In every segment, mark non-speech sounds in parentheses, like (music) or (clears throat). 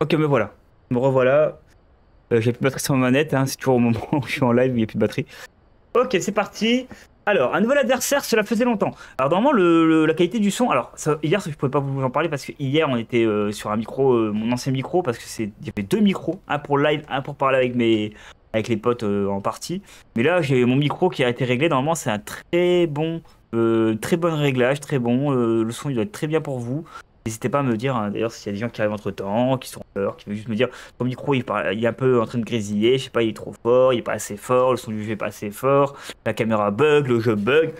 Ok, me voilà. Me revoilà. Euh, J'ai plus de batterie sur ma manette, hein, c'est toujours au moment où je suis en live, il n'y a plus de batterie. Ok, c'est parti. Alors, un nouvel adversaire, cela faisait longtemps. Alors, normalement, le, la qualité du son. Alors, hier, je pouvais pas vous en parler parce que hier, on était euh, sur un micro, euh, mon ancien micro, parce que c'est, il y avait deux micros, un pour live, un pour parler avec mes, avec les potes en partie. Mais là, j'ai mon micro qui a été réglé. Normalement, c'est un très bon, très bon réglage, très bon. le son, il doit être très bien pour vous. N'hésitez pas à me dire, hein, d'ailleurs, s'il y a des gens qui arrivent entre temps, qui sont en peur, qui veulent juste me dire, ton micro, il, par- il est un peu en train de grésiller, je sais pas, il est trop fort, il est pas assez fort, le son du jeu est pas assez fort, la caméra bug, le jeu bug,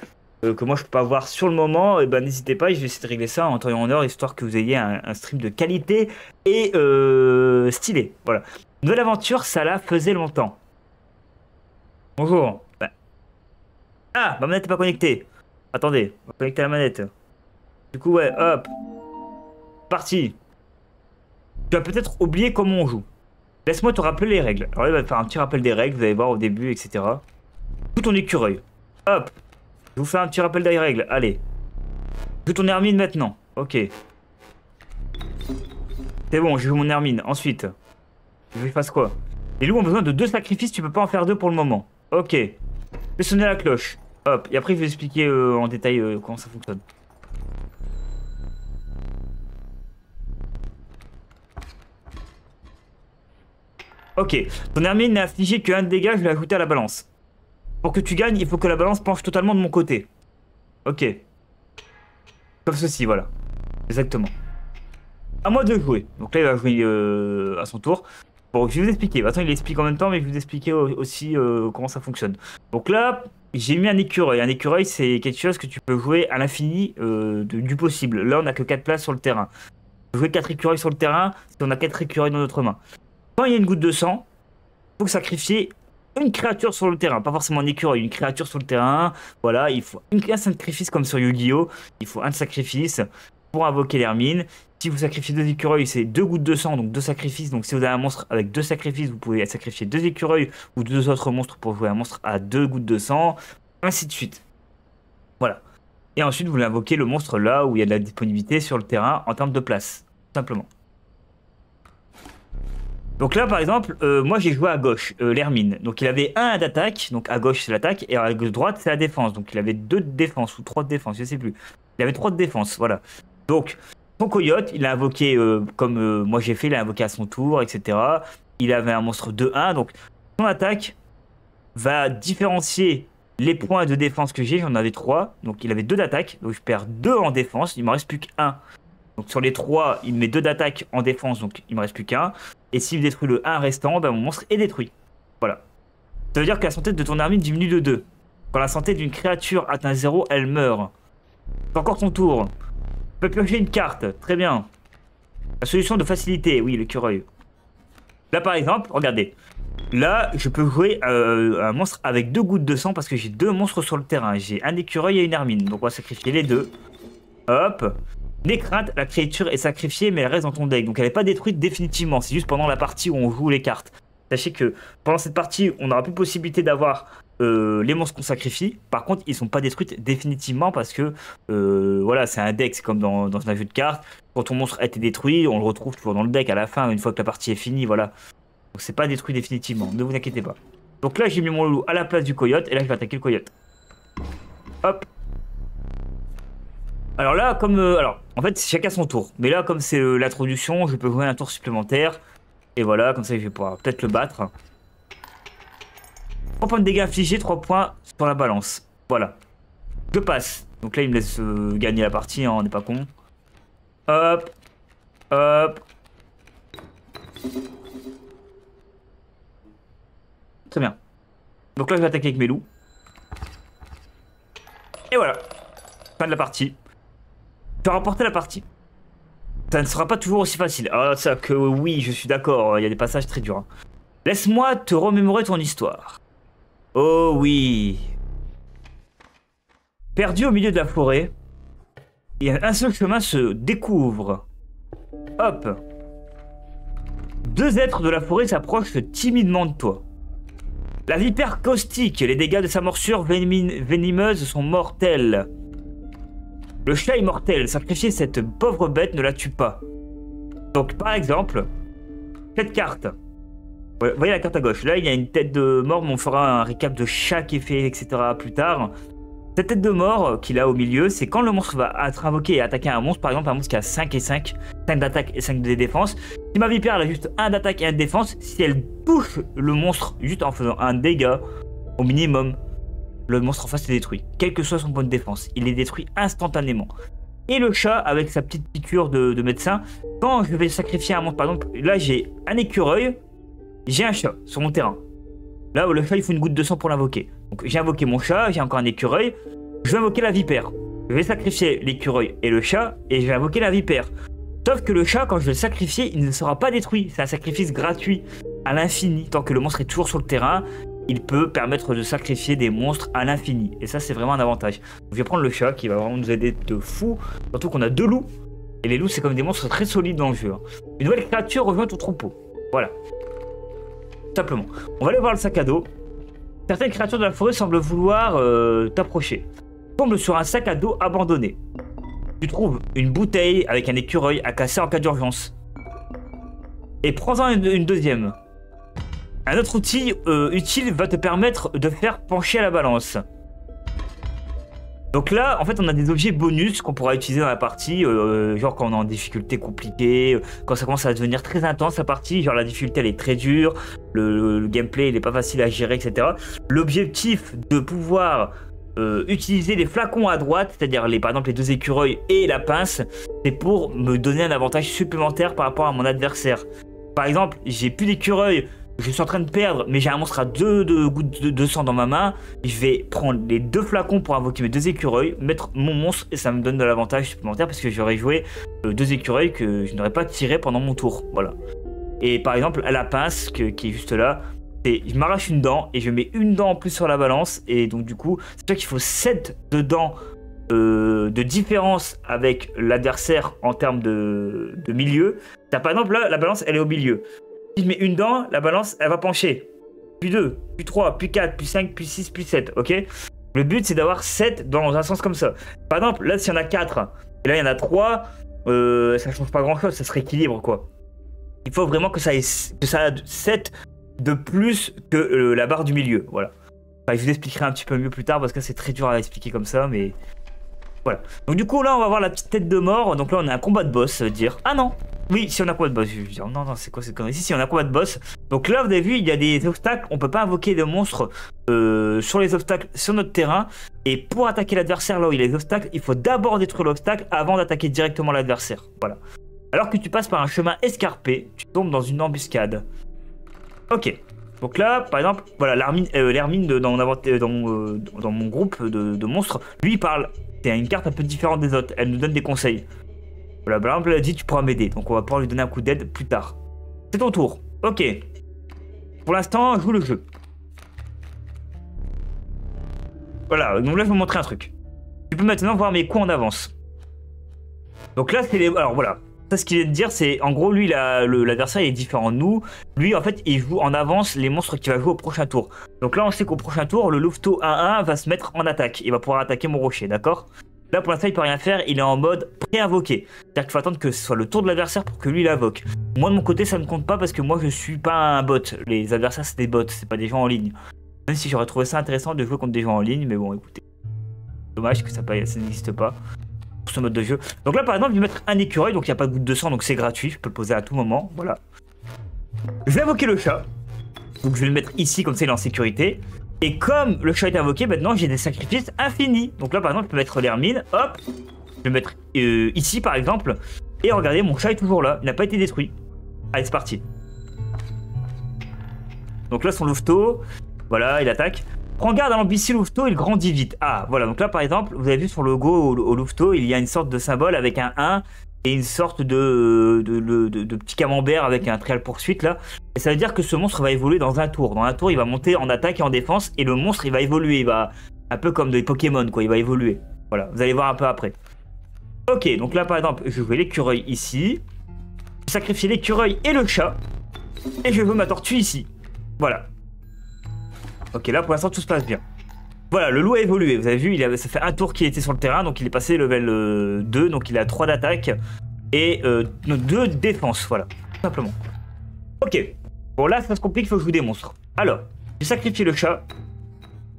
euh, que moi je peux pas voir sur le moment, et ben n'hésitez pas, je vais essayer de régler ça en temps et en heure, histoire que vous ayez un, un stream de qualité et euh, stylé. Voilà. Nouvelle aventure, ça la faisait longtemps. Bonjour. Ben- Ah, ma manette n'est pas connectée. Attendez, on va connecter la manette. Du coup, ouais, hop. Parti. Tu as peut-être oublié comment on joue. Laisse-moi te rappeler les règles. Alors là, il va faire un petit rappel des règles, vous allez voir au début, etc. Tout ton écureuil. Hop. Je vous fais un petit rappel des règles. Allez. Joue ton Hermine maintenant. Ok. C'est bon, je joue mon Hermine. Ensuite. Je je fasse quoi? Les loups ont besoin de deux sacrifices, tu peux pas en faire deux pour le moment. Ok. Fais sonner la cloche. Hop. Et après, je vais expliquer euh, en détail euh, comment ça fonctionne. Ok. Ton Hermine n'a affligé qu'un dégât, je l'ai ajouté à la balance. Pour que tu gagnes, il faut que la balance penche totalement de mon côté. Ok. Comme ceci, voilà. Exactement. À moi de jouer. Donc là, il va jouer euh, à son tour. Bon, je vais vous expliquer. Attends, il explique en même temps, mais je vais vous expliquer au- aussi euh, comment ça fonctionne. Donc là, j'ai mis un écureuil. Un écureuil, c'est quelque chose que tu peux jouer à l'infini euh, du possible. Là, on n'a que 4 places sur le terrain. Jouer 4 écureuils sur le terrain si on a 4 écureuils dans notre main. Quand il y a une goutte de sang, faut sacrifier une créature sur le terrain, pas forcément un écureuil, une créature sur le terrain. Voilà, il faut un sacrifice comme sur Yu-Gi-Oh! Il faut un sacrifice pour invoquer l'hermine. Si vous sacrifiez deux écureuils, c'est deux gouttes de sang, donc deux sacrifices. Donc si vous avez un monstre avec deux sacrifices, vous pouvez sacrifier deux écureuils ou deux autres monstres pour jouer un monstre à deux gouttes de sang, ainsi de suite. Voilà. Et ensuite, vous l'invoquez le monstre là où il y a de la disponibilité sur le terrain en termes de place, simplement. Donc là, par exemple, euh, moi j'ai joué à gauche, euh, l'Hermine. Donc il avait un d'attaque, donc à gauche c'est l'attaque, et à droite c'est la défense. Donc il avait deux de défense ou trois de défense, je sais plus. Il avait trois de défense, voilà. Donc son coyote, il a invoqué euh, comme moi j'ai fait, il a invoqué à son tour, etc. Il avait un monstre 2-1, donc son attaque va différencier les points de défense que j'ai. J'en avais trois, donc il avait deux d'attaque, donc je perds deux en défense, il m'en reste plus qu'un. Donc sur les trois, il met deux d'attaque en défense, donc il me reste plus qu'un. Et s'il détruit le 1 restant, ben mon monstre est détruit. Voilà. Ça veut dire que la santé de ton armée diminue de 2. Quand la santé d'une créature atteint 0, elle meurt. C'est encore ton tour. Tu peux piocher une carte. Très bien. La solution de facilité, oui, l'écureuil. Là, par exemple, regardez. Là, je peux jouer euh, un monstre avec deux gouttes de sang parce que j'ai deux monstres sur le terrain. J'ai un écureuil et une hermine. Donc, on va sacrifier les deux. Hop. Les craintes, la créature est sacrifiée, mais elle reste dans ton deck. Donc, elle n'est pas détruite définitivement. C'est juste pendant la partie où on joue les cartes. Sachez que pendant cette partie, on n'aura plus possibilité d'avoir euh, les monstres qu'on sacrifie. Par contre, ils sont pas détruits définitivement parce que euh, voilà, c'est un deck, c'est comme dans, dans un jeu de cartes. Quand ton monstre a été détruit, on le retrouve toujours dans le deck à la fin, une fois que la partie est finie, voilà. Donc c'est pas détruit définitivement, ne vous inquiétez pas. Donc là, j'ai mis mon loup à la place du coyote et là, je vais attaquer le coyote. Hop. Alors là, comme euh, alors, en fait, chacun son tour. Mais là, comme c'est euh, l'introduction, je peux jouer un tour supplémentaire. Et voilà, comme ça, je vais pouvoir peut-être le battre. 3 points de dégâts infligés, 3 points sur la balance. Voilà. Je passe. Donc là, il me laisse euh, gagner la partie, hein, on n'est pas con. Hop. Hop. Très bien. Donc là, je vais attaquer avec mes loups. Et voilà. Fin de la partie. Tu as remporté la partie. Ça ne sera pas toujours aussi facile. Ah, ça que oui, je suis d'accord, il y a des passages très durs. hein. Laisse-moi te remémorer ton histoire. Oh oui. Perdu au milieu de la forêt, et un seul chemin se découvre. Hop. Deux êtres de la forêt s'approchent timidement de toi. La vipère caustique, les dégâts de sa morsure venimeuse sont mortels. Le chat immortel, sacrifier cette pauvre bête ne la tue pas. Donc par exemple, cette carte. Vous voyez la carte à gauche. Là, il y a une tête de mort, mais on fera un récap de chaque effet, etc. plus tard. Cette tête de mort qu'il a au milieu, c'est quand le monstre va être invoqué et attaquer un monstre, par exemple un monstre qui a 5 et 5, 5 d'attaque et 5 de défense. Si ma vipère elle a juste 1 d'attaque et 1 de défense, si elle touche le monstre juste en faisant un dégât au minimum, le monstre en face est détruit. Quel que soit son point de défense, il est détruit instantanément. Et le chat avec sa petite piqûre de, de médecin, quand je vais sacrifier un monstre, par exemple, là j'ai un écureuil, j'ai un chat sur mon terrain. Là, le chat, il faut une goutte de sang pour l'invoquer. Donc, j'ai invoqué mon chat, j'ai encore un écureuil. Je vais invoquer la vipère. Je vais sacrifier l'écureuil et le chat, et je vais invoquer la vipère. Sauf que le chat, quand je vais le sacrifier, il ne sera pas détruit. C'est un sacrifice gratuit, à l'infini. Tant que le monstre est toujours sur le terrain, il peut permettre de sacrifier des monstres à l'infini. Et ça, c'est vraiment un avantage. je vais prendre le chat, qui va vraiment nous aider de fou. Surtout qu'on a deux loups. Et les loups, c'est comme des monstres très solides dans le jeu. Hein. Une nouvelle créature rejoint ton troupeau. Voilà simplement. On va aller voir le sac à dos. Certaines créatures de la forêt semblent vouloir euh, t'approcher. Tombe sur un sac à dos abandonné. Tu trouves une bouteille avec un écureuil à casser en cas d'urgence. Et prends-en une, deuxième. Un autre outil euh, utile va te permettre de faire pencher la balance. Donc là, en fait, on a des objets bonus qu'on pourra utiliser dans la partie, euh, genre quand on est en difficulté compliquée, quand ça commence à devenir très intense la partie, genre la difficulté elle est très dure, le, gameplay il pas facile à gérer, etc. L'objectif de pouvoir euh, utiliser les flacons à droite, c'est-à-dire les, par exemple les deux écureuils et la pince, c'est pour me donner un avantage supplémentaire par rapport à mon adversaire. Par exemple, j'ai plus d'écureuils, je suis en train de perdre, mais j'ai un monstre à deux, gouttes de, sang dans ma main. Je vais prendre les deux flacons pour invoquer mes deux écureuils, mettre mon monstre et ça me donne de l'avantage supplémentaire parce que j'aurais joué deux écureuils que je n'aurais pas tiré pendant mon tour. Voilà. Et par exemple, à la pince qui est juste là, je m'arrache une dent et je mets une dent en plus sur la balance. Et donc, du coup, c'est sûr qu'il faut 7 de dents euh, de différence avec l'adversaire en termes de, milieu. Par exemple, là, la balance, elle est au milieu. Je mets une dent, la balance, elle va pencher. Puis 2, puis 3, puis 4, puis 5, puis 6, puis 7, ok? Le but, c'est d'avoir 7 dans un sens comme ça. Par exemple, là, s'il y en a 4, et là, il y en a 3, euh, ça change pas grand-chose, ça se rééquilibre, quoi. Il faut vraiment que ça ait, que ça 7 de plus que euh, la barre du milieu, voilà. je vous expliquerai un petit peu mieux plus tard, parce que c'est très dur à expliquer comme ça, mais... Voilà. Donc du coup, là, on va voir la petite tête de mort. Donc là, on a un combat de boss, veut dire... Ah non oui, si on a combat de boss, je veux dire, non, non, c'est quoi cette connerie? Si, si, on a combat de boss. Donc là, vous avez vu, il y a des obstacles, on peut pas invoquer de monstres euh, sur les obstacles sur notre terrain. Et pour attaquer l'adversaire là où il y a les obstacles, il faut d'abord détruire l'obstacle avant d'attaquer directement l'adversaire. Voilà. Alors que tu passes par un chemin escarpé, tu tombes dans une embuscade. Ok. Donc là, par exemple, voilà, l'Hermine euh, dans, mon, euh, dans mon groupe de, de monstres, lui, il parle. C'est une carte un peu différente des autres. Elle nous donne des conseils. Voilà, par exemple, elle a dit tu pourras m'aider. Donc on va pouvoir lui donner un coup d'aide plus tard. C'est ton tour. Ok. Pour l'instant, joue le jeu. Voilà, donc là je vais vous montrer un truc. Tu peux maintenant voir mes coups en avance. Donc là, c'est les... Alors voilà. Ça, ce qu'il vient de dire, c'est en gros, lui, l'adversaire est différent de nous. Lui, en fait, il joue en avance les monstres qu'il va jouer au prochain tour. Donc là, on sait qu'au prochain tour, le Louveteau 1-1 va se mettre en attaque. Il va pouvoir attaquer mon rocher, d'accord? Là, pour l'instant, il peut rien faire. Il est en mode pré-invoqué. C'est-à-dire qu'il faut attendre que ce soit le tour de l'adversaire pour que lui l'invoque. Moi, de mon côté, ça ne compte pas parce que moi, je suis pas un bot. Les adversaires, c'est des bots, c'est pas des gens en ligne. Même si j'aurais trouvé ça intéressant de jouer contre des gens en ligne, mais bon, écoutez. Dommage que ça, ça n'existe pas pour de jeu. Donc là, par exemple, je vais mettre un écureuil, donc il n'y a pas de goutte de sang, donc c'est gratuit. Je peux le poser à tout moment. Voilà. Je vais invoquer le chat. Donc je vais le mettre ici, comme ça il est en sécurité. Et comme le chat est invoqué, maintenant j'ai des sacrifices infinis. Donc là par exemple je peux mettre l'hermine, hop, je vais mettre euh, ici par exemple. Et regardez, mon chat est toujours là, il n'a pas été détruit. Allez c'est parti. Donc là son louveteau, voilà il attaque. Prends garde à l'ambitieux louveteau, il grandit vite. Ah voilà, donc là par exemple, vous avez vu sur le logo au, au louveteau, il y a une sorte de symbole avec un 1 et une sorte de, de, petit camembert avec un trial poursuite là. Et ça veut dire que ce monstre va évoluer dans un tour. Dans un tour, il va monter en attaque et en défense et le monstre il va évoluer. Il va un peu comme des Pokémon quoi, il va évoluer. Voilà, vous allez voir un peu après. Ok, donc là par exemple, je vais l'écureuil ici. Je sacrifier l'écureuil et le chat. Et je veux ma tortue ici. Voilà. Ok, là pour l'instant tout se passe bien. Voilà, le loup a évolué. Vous avez vu, il a, ça fait un tour qu'il était sur le terrain, donc il est passé level 2, euh, donc il a 3 d'attaque et 2 euh, de défense, voilà, tout simplement. Ok. Bon, là, ça se complique, il faut que je vous démontre. Alors, je vais sacrifier le chat.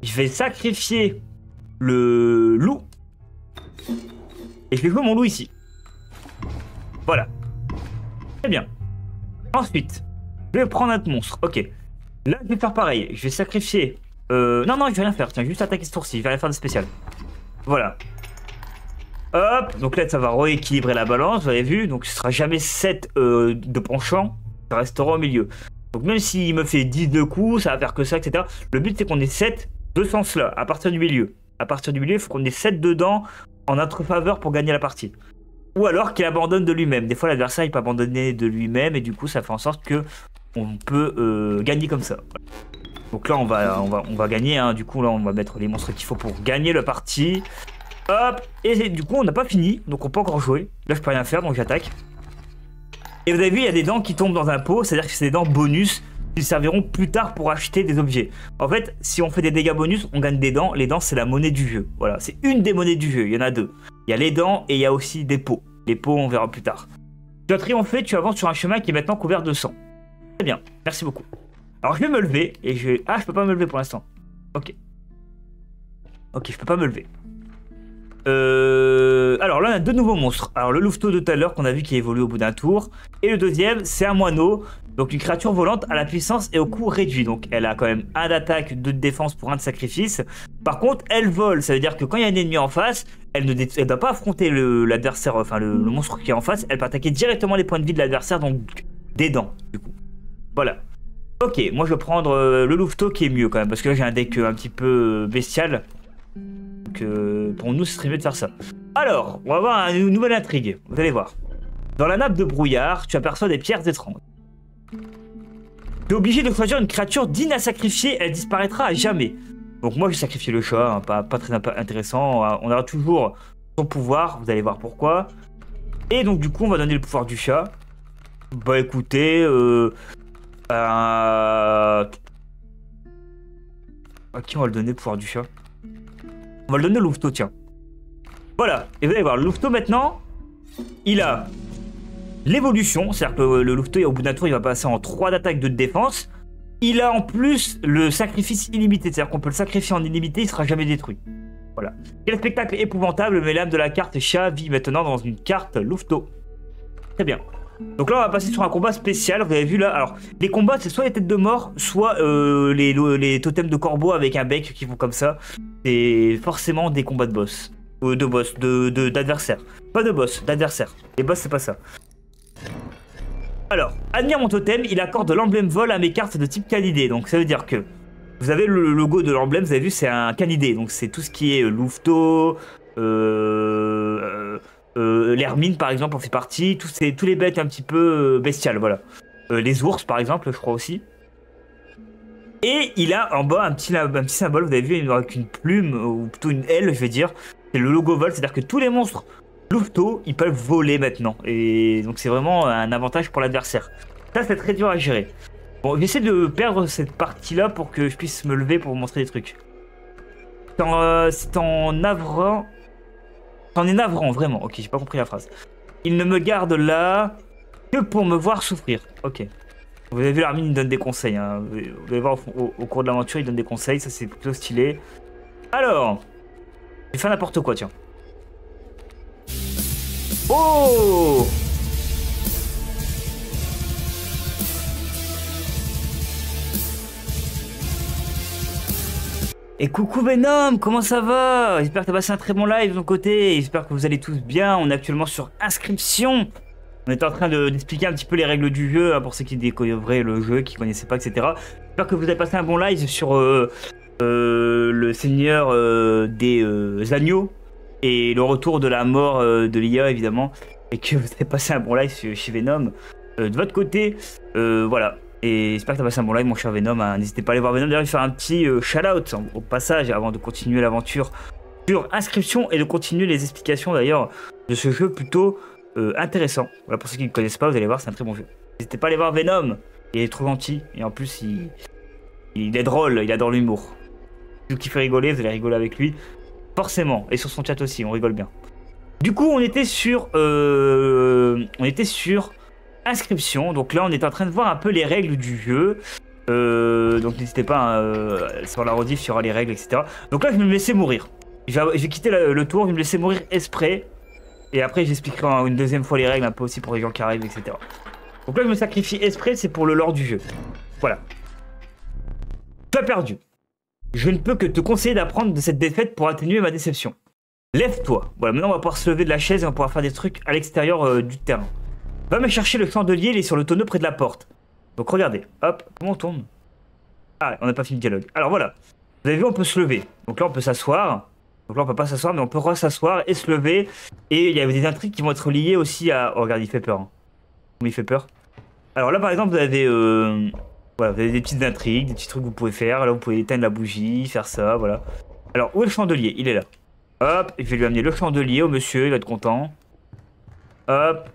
Je vais sacrifier le loup. Et je vais jouer mon loup ici. Voilà. Très bien. Ensuite, je vais prendre un monstre. Ok. Là, je vais faire pareil. Je vais sacrifier... Euh... Non, non, je vais rien faire. Tiens, juste attaquer ce tour-ci. Je vais rien faire de spécial. Voilà. Hop. Donc là, ça va rééquilibrer la balance. Vous avez vu. Donc ce sera jamais 7 euh, de penchant. Ça restera au milieu. Donc même s'il me fait 10 de coups, ça va faire que ça, etc. Le but, c'est qu'on ait 7 de sens-là, à partir du milieu. À partir du milieu, il faut qu'on ait 7 dedans en notre faveur pour gagner la partie. Ou alors qu'il abandonne de lui-même. Des fois, l'adversaire, il peut abandonner de lui-même et du coup, ça fait en sorte que on peut euh, gagner comme ça. Donc là, on va, on va, on va gagner. Hein. Du coup, là, on va mettre les monstres qu'il faut pour gagner la partie. Hop Et du coup, on n'a pas fini. Donc, on peut encore jouer. Là, je peux rien faire, donc j'attaque. Et vous avez vu, il y a des dents qui tombent dans un pot. C'est-à-dire que c'est des dents bonus qui serviront plus tard pour acheter des objets. En fait, si on fait des dégâts bonus, on gagne des dents. Les dents, c'est la monnaie du jeu. Voilà, c'est une des monnaies du jeu. Il y en a deux. Il y a les dents et il y a aussi des pots. Les pots, on verra plus tard. Tu as triomphé, tu avances sur un chemin qui est maintenant couvert de sang. Très bien, merci beaucoup. Alors je vais me lever et je. Ah, je peux pas me lever pour l'instant. Ok. Ok, je peux pas me lever. Euh... Alors là, on a deux nouveaux monstres. Alors le louveteau de tout à l'heure qu'on a vu qui évolue au bout d'un tour. Et le deuxième, c'est un moineau. Donc une créature volante à la puissance et au coût réduit. Donc elle a quand même un d'attaque, deux de défense pour un de sacrifice. Par contre, elle vole. Ça veut dire que quand il y a un ennemi en face, elle ne elle doit pas affronter l'adversaire, enfin le, monstre qui est en face. Elle peut attaquer directement les points de vie de l'adversaire, donc des dents du coup. Voilà. Ok, moi je vais prendre euh, le louveteau qui est mieux quand même, parce que là j'ai un deck euh, un petit peu euh, bestial. Donc pour nous, ce serait mieux de faire ça. Alors, on va voir une nouvelle intrigue, vous allez voir. Dans la nappe de brouillard, tu aperçois des pierres étranges. Tu es obligé de choisir une créature digne à sacrifier, elle disparaîtra à jamais. Donc moi, j'ai sacrifié le chat, hein, pas, pas, très intéressant. On aura toujours son pouvoir, vous allez voir pourquoi. Et donc du coup, on va donner le pouvoir du chat. Bah écoutez, euh, euh... À qui on va le donner, pouvoir du chat? On va le donner au Louveteau, tiens. Voilà, et vous allez voir, le Louveteau maintenant, il a l'évolution, c'est-à-dire que le, Louveteau, au bout d'un tour, il va passer en 3 d'attaque, 2 de défense. Il a en plus le sacrifice illimité, c'est-à-dire qu'on peut le sacrifier en illimité, il sera jamais détruit. Voilà. Quel spectacle épouvantable, mais l'âme de la carte chat vit maintenant dans une carte Louveteau. Très bien. Donc là, on va passer sur un combat spécial. Vous avez vu là. Alors, les combats, c'est soit les têtes de mort, soit euh, les, totems de corbeau avec un bec qui vont comme ça. C'est forcément des combats de boss. Euh, de boss, de d'adversaires. pas de boss, d'adversaires. Les boss, c'est pas ça. Alors, admire mon totem, il accorde l'emblème vol à mes cartes de type canidé. Donc ça veut dire que vous avez le logo de l'emblème, vous avez vu, c'est un canidé. Donc c'est tout ce qui est louveteau, euh, euh, L'hermine, par exemple, en fait partie. Tous, ces, les bêtes un petit peu euh, bestiales, voilà. Euh, les ours, par exemple, je crois aussi. Et il a en bas un petit, symbole, vous avez vu, avec une plume, ou plutôt une aile, je vais dire. C'est le logo vol, c'est-à-dire que tous les monstres louveteaux, ils peuvent voler maintenant. Et donc c'est vraiment un avantage pour l'adversaire. Ça, c'est très dur à gérer. Bon, j'essaie de perdre cette partie-là pour que je puisse me lever pour vous montrer des trucs. C'est en, en navrant T'en es navrant, vraiment. Ok, j'ai pas compris la phrase. Il ne me garde là que pour me voir souffrir. Ok. Vous avez vu, l'armine, il donne des conseils. Hein. Vous allez voir au, cours de l'aventure, il donne des conseils. Ça, c'est plutôt stylé. Alors, j'ai fait n'importe quoi, tiens. Oh Et coucou Venom, comment ça va? J'espère que tu as passé un très bon live de ton côté. J'espère que vous allez tous bien. On est actuellement sur inscription. On est en train d'expliquer un petit peu les règles du jeu hein, pour ceux qui découvraient le jeu, qui connaissaient pas, etc. J'espère que vous avez passé un bon live sur euh, euh, le Seigneur euh, des agneaux et le retour de la mort de l'IA évidemment. Et que vous avez passé un bon live chez Venom. de votre côté, voilà, et j'espère que tu as passé un bon live, mon cher Venom. Hein. N'hésitez pas à aller voir Venom. D'ailleurs, faire un petit euh, shout-out au passage avant de continuer l'aventure sur inscription et de continuer les explications d'ailleurs de ce jeu plutôt euh, intéressant. Voilà, pour ceux qui ne connaissent pas, vous allez voir, c'est un très bon jeu. N'hésitez pas à aller voir Venom. Il est trop gentil. Et en plus, il, il est drôle, il adore l'humour. Tout qui fait rigoler, vous allez rigoler avec lui. Forcément. Et sur son chat aussi, on rigole bien. Du coup, on était sur. Euh, on était sur inscription. Donc là, on est en train de voir un peu les règles du jeu. Euh, donc n'hésitez pas, euh, sur la rediff, il y aura les règles, etc. Donc là, je vais me laisser mourir. Je vais, le, tour, je vais me laisser mourir exprès. Et après, j'expliquerai une deuxième fois les règles, un peu aussi pour les gens qui arrivent, etc. Donc là, je me sacrifie exprès, c'est pour le lore du jeu. Voilà. Tu as perdu. Je ne peux que te conseiller d'apprendre de cette défaite pour atténuer ma déception. Lève-toi. Voilà, maintenant on va pouvoir se lever de la chaise et on va faire des trucs à l'extérieur euh, du terrain. Va me chercher le chandelier, il est sur le tonneau près de la porte. Donc regardez, hop, comment on tourne Ah, on n'a pas fini le dialogue. Alors voilà, vous avez vu, on peut se lever. Donc là, on peut s'asseoir. Donc là, on peut pas s'asseoir, mais on peut s'asseoir et se lever. Et il y a des intrigues qui vont être liées aussi à... Oh, regarde, il fait peur. Hein. il fait peur? Alors là, par exemple, vous avez... Euh... Voilà, vous avez des petites intrigues, des petits trucs que vous pouvez faire. Là, vous pouvez éteindre la bougie, faire ça, voilà. Alors, où est le chandelier? Il est là. Hop, je vais lui amener le chandelier au monsieur, il va être content. Hop.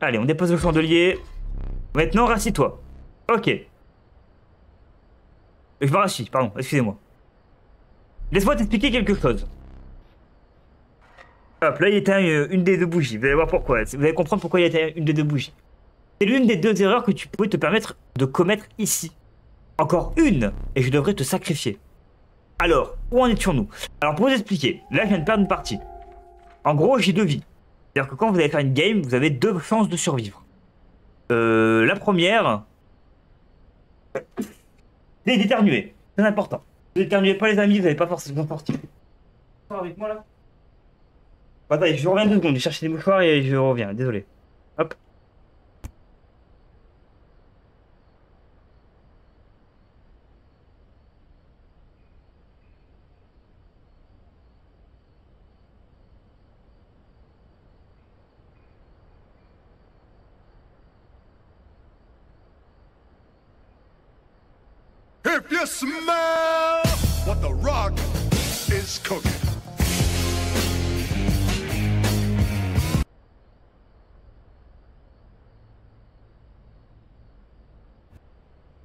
Allez, on dépose le chandelier. Maintenant, rassis-toi. Ok. Je me rassis, pardon, excusez-moi. Laisse-moi t'expliquer quelque chose. Hop, là il éteint une des deux bougies. Vous allez voir pourquoi. Vous allez comprendre pourquoi il éteint une des deux bougies. C'est l'une des deux erreurs que tu pouvais te permettre de commettre ici. Encore une, et je devrais te sacrifier. Alors, où en étions-nous Alors, pour vous expliquer, là, je viens de perdre une partie. En gros, j'ai deux vies. C'est-à-dire que quand vous allez faire une game, vous avez deux chances de survivre. Euh, la première, c'est d'éternuer. C'est important. Vous éternuez pas, les amis, vous n'avez pas forcément sortir. avec moi là Attendez, je reviens deux secondes, je vais chercher des mouchoirs et je reviens, désolé. Hop.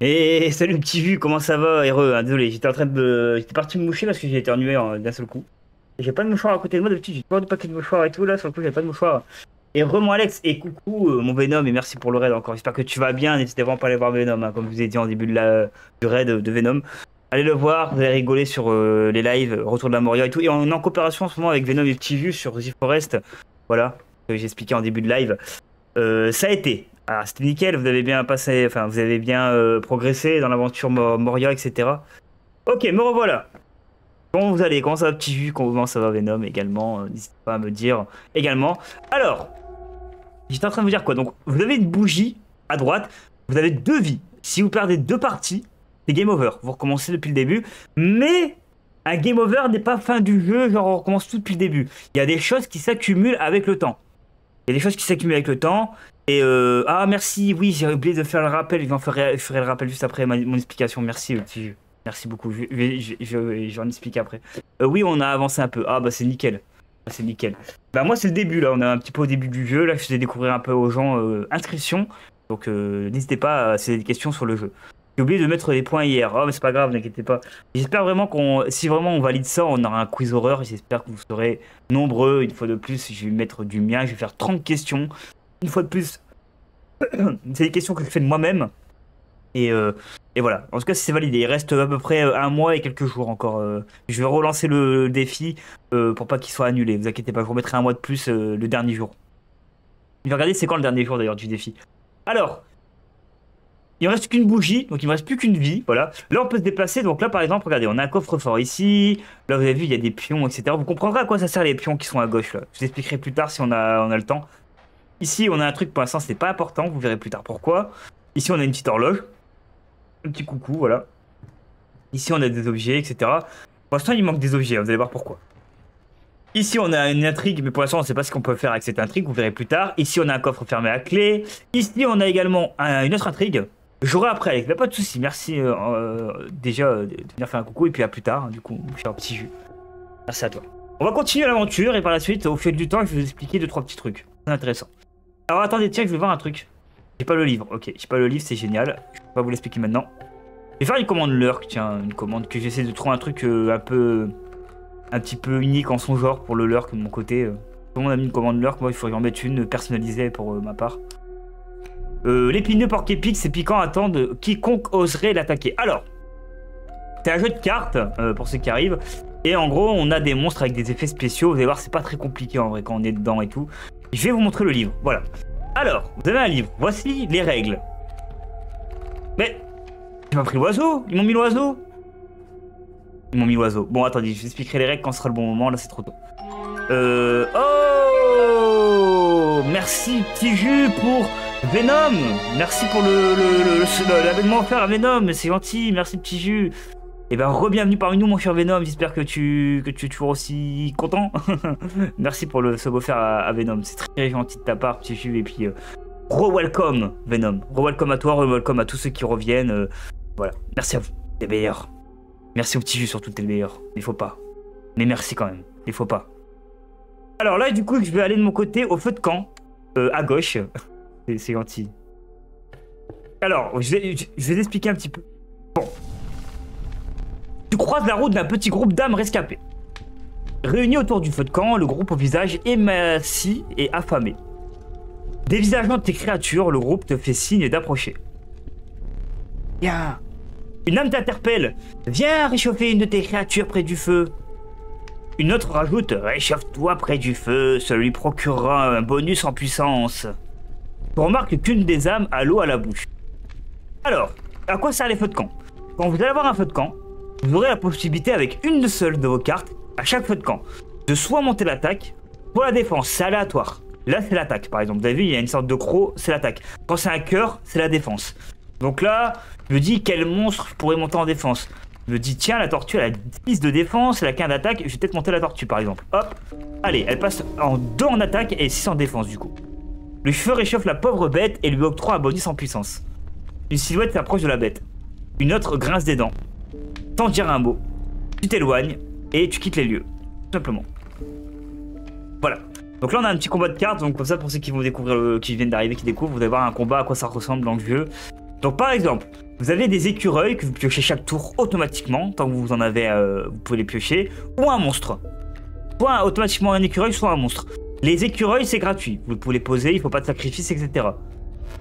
Et salut petit vu, comment ça va Heureux, ah, désolé, j'étais en train de... J'étais parti me moucher parce que j'ai éternué d'un seul coup. J'ai pas de mouchoir à côté de moi, d'habitude j'ai pas de paquet de mouchoirs et tout, là sur le coup j'ai pas de mouchoir. Et remoi Alex, et coucou euh, mon Venom, et merci pour le raid encore. J'espère que tu vas bien. N'hésitez vraiment pas à aller voir Venom, hein, comme je vous ai dit en début de du raid de Venom. Allez le voir, vous allez rigoler sur euh, les lives, Retour de la Moria et tout. Et on est en coopération en ce moment avec Venom et Petit Vu sur The Forest. Voilà, que j'ai expliqué en début de live. Euh, ça a été. Ah, c'était nickel, vous avez bien passé, enfin, vous avez bien progressé dans l'aventure Moria, etc. Ok, me revoilà. Comment vous allez? Comment ça va Petit Vu Comment ça va Venom également? N'hésitez pas à me dire également. Alors, J'étais en train de vous dire quoi Donc, vous avez une bougie à droite, vous avez deux vies. Si vous perdez deux parties, c'est game over. Vous recommencez depuis le début. Mais un game over n'est pas fin du jeu, genre on recommence tout depuis le début. Il y a des choses qui s'accumulent avec le temps. Il y a des choses qui s'accumulent avec le temps. Et euh, ah merci, oui, j'ai oublié de faire le rappel. Je, ferai, ferai le rappel juste après mon explication. Merci, merci beaucoup. Je, vais en expliquer après. Euh, oui, on a avancé un peu. Ah bah c'est nickel. Ah, c'est nickel. Bah moi c'est le début là, on est un petit peu au début du jeu, là je faisais découvrir un peu aux gens euh, inscription, donc euh, n'hésitez pas à poser des questions sur le jeu. J'ai oublié de mettre les points hier, oh mais c'est pas grave, n'inquiétez pas. J'espère vraiment qu'on, si vraiment on valide ça, on aura un quiz horreur, j'espère que vous serez nombreux, une fois de plus, je vais mettre du mien, je vais faire 30 questions, une fois de plus, (clears throat) c'est des questions que je fais de moi-même, et, euh, et, voilà. En tout cas, c'est validé. Il reste à peu près euh, un mois et quelques jours encore. Euh. Je vais relancer le défi pour pas qu'il soit annulé. Vous inquiétez pas, je remettrai un mois de plus le dernier jour. Je vais regarder c'est quand le dernier jour d'ailleurs du défi. Alors, il ne reste qu'une bougie, donc il ne reste plus qu'une vie. Voilà. Là, on peut se déplacer. Donc là, par exemple, regardez, on a un coffre-fort ici. Là, vous avez vu, il y a des pions, etc. Vous comprendrez à quoi ça sert les pions qui sont à gauche. Je vous expliquerai plus tard si on a, on a le temps. Ici, on a un truc, pour l'instant, ce n'est pas important. Vous verrez plus tard pourquoi. Ici, on a une petite horloge petit coucou, voilà. Ici, on a des objets, etc. Pour l'instant, il manque des objets, vous allez voir pourquoi. Ici, on a une intrigue, mais pour l'instant, on ne sait pas ce qu'on peut faire avec cette intrigue, vous verrez plus tard. Ici, on a un coffre fermé à clé. Ici, on a également une autre intrigue. J'aurai après, Alex, pas de soucis. Merci euh, euh, déjà euh, de venir faire un coucou, et puis à plus tard, hein, du coup, je fais un petit jus. Merci à toi. On va continuer l'aventure, et par la suite, au fil du temps, je vais vous expliquer deux, trois petits trucs. C'est intéressant. Alors attendez, tiens, je vais voir un truc. J'ai pas le livre, ok. J'ai pas le livre, c'est génial. Je vais pas vous l'expliquer maintenant. Je vais faire une commande lurk, tiens, une commande que j'essaie de trouver un truc euh, un peu. un petit peu unique en son genre pour le lurk de mon côté. Tout le monde a mis une commande lurk, moi il faut que j'en mette une personnalisée pour euh, ma part. Euh, L'épineux porc épique, c'est piquant de quiconque oserait l'attaquer. Alors, c'est un jeu de cartes, euh, pour ceux qui arrivent. Et en gros, on a des monstres avec des effets spéciaux. Vous allez voir, c'est pas très compliqué en vrai quand on est dedans et tout. Je vais vous montrer le livre. Voilà. Alors, vous avez un livre. Voici les règles. Mais, ils m'ont pris l'oiseau. Ils m'ont mis l'oiseau. Ils m'ont mis l'oiseau. Bon, attendez, je vous expliquerai les règles quand sera le bon moment. Là, c'est trop tôt. Euh... Oh Merci, petit jus, pour Venom Merci pour le, l'avènement offert à Venom. C'est gentil. Merci, petit jus. Eh ben, re-bienvenue parmi nous, mon cher Venom. J'espère que tu, que tu es toujours aussi content. (laughs) Merci pour le sub offert à, Venom. C'est très gentil de ta part, petit jus. Et puis, euh, re-welcome, Venom. Re-welcome à toi, re-welcome à tous ceux qui reviennent. Euh, voilà. Merci à vous. T'es meilleur. Merci au petit jus, surtout, t'es le meilleur. Il faut pas. Mais merci quand même. Il faut pas. Alors là, du coup, je vais aller de mon côté au feu de camp. Euh, à gauche. (laughs) C'est gentil. Alors, je vais, je expliquer un petit peu. Bon. Tu croises la route d'un petit groupe d'âmes rescapées. Réunis autour du feu de camp, le groupe au visage émaci et affamé. Dévisageant tes créatures, le groupe te fait signe d'approcher. Viens. Une âme t'interpelle. Viens réchauffer une de tes créatures près du feu. Une autre rajoute Réchauffe-toi près du feu, cela lui procurera un bonus en puissance. Tu remarques qu'une des âmes a l'eau à la bouche. Alors, à quoi servent les feux de camp? Quand vous allez avoir un feu de camp, vous aurez la possibilité avec une seule de vos cartes, à chaque feu de camp, de soit monter l'attaque, soit la défense, c'est aléatoire. Là, c'est l'attaque, par exemple. Vous il y a une sorte de croc, c'est l'attaque. Quand c'est un cœur, c'est la défense. Donc là, je me dis, quel monstre pourrait monter en défense Je me dis, tiens, la tortue, elle a 10 de défense, elle a 15 d'attaque, je vais peut-être monter la tortue, par exemple. Hop, allez, elle passe en 2 en attaque et 6 en défense, du coup. Le feu réchauffe la pauvre bête et lui octroie un bonus en puissance. Une silhouette s'approche de la bête. Une autre grince des dents sans dire un mot. Tu t'éloignes et tu quittes les lieux. Tout simplement. Voilà. Donc là on a un petit combat de cartes, donc comme ça pour ceux qui vont découvrir, qui viennent d'arriver, qui découvrent, vous allez voir un combat à quoi ça ressemble dans le jeu. Donc par exemple, vous avez des écureuils que vous piochez chaque tour automatiquement, tant que vous en avez, euh, vous pouvez les piocher, ou un monstre. Soit automatiquement un écureuil, soit un monstre. Les écureuils c'est gratuit, vous pouvez les poser, il faut pas de sacrifice, etc.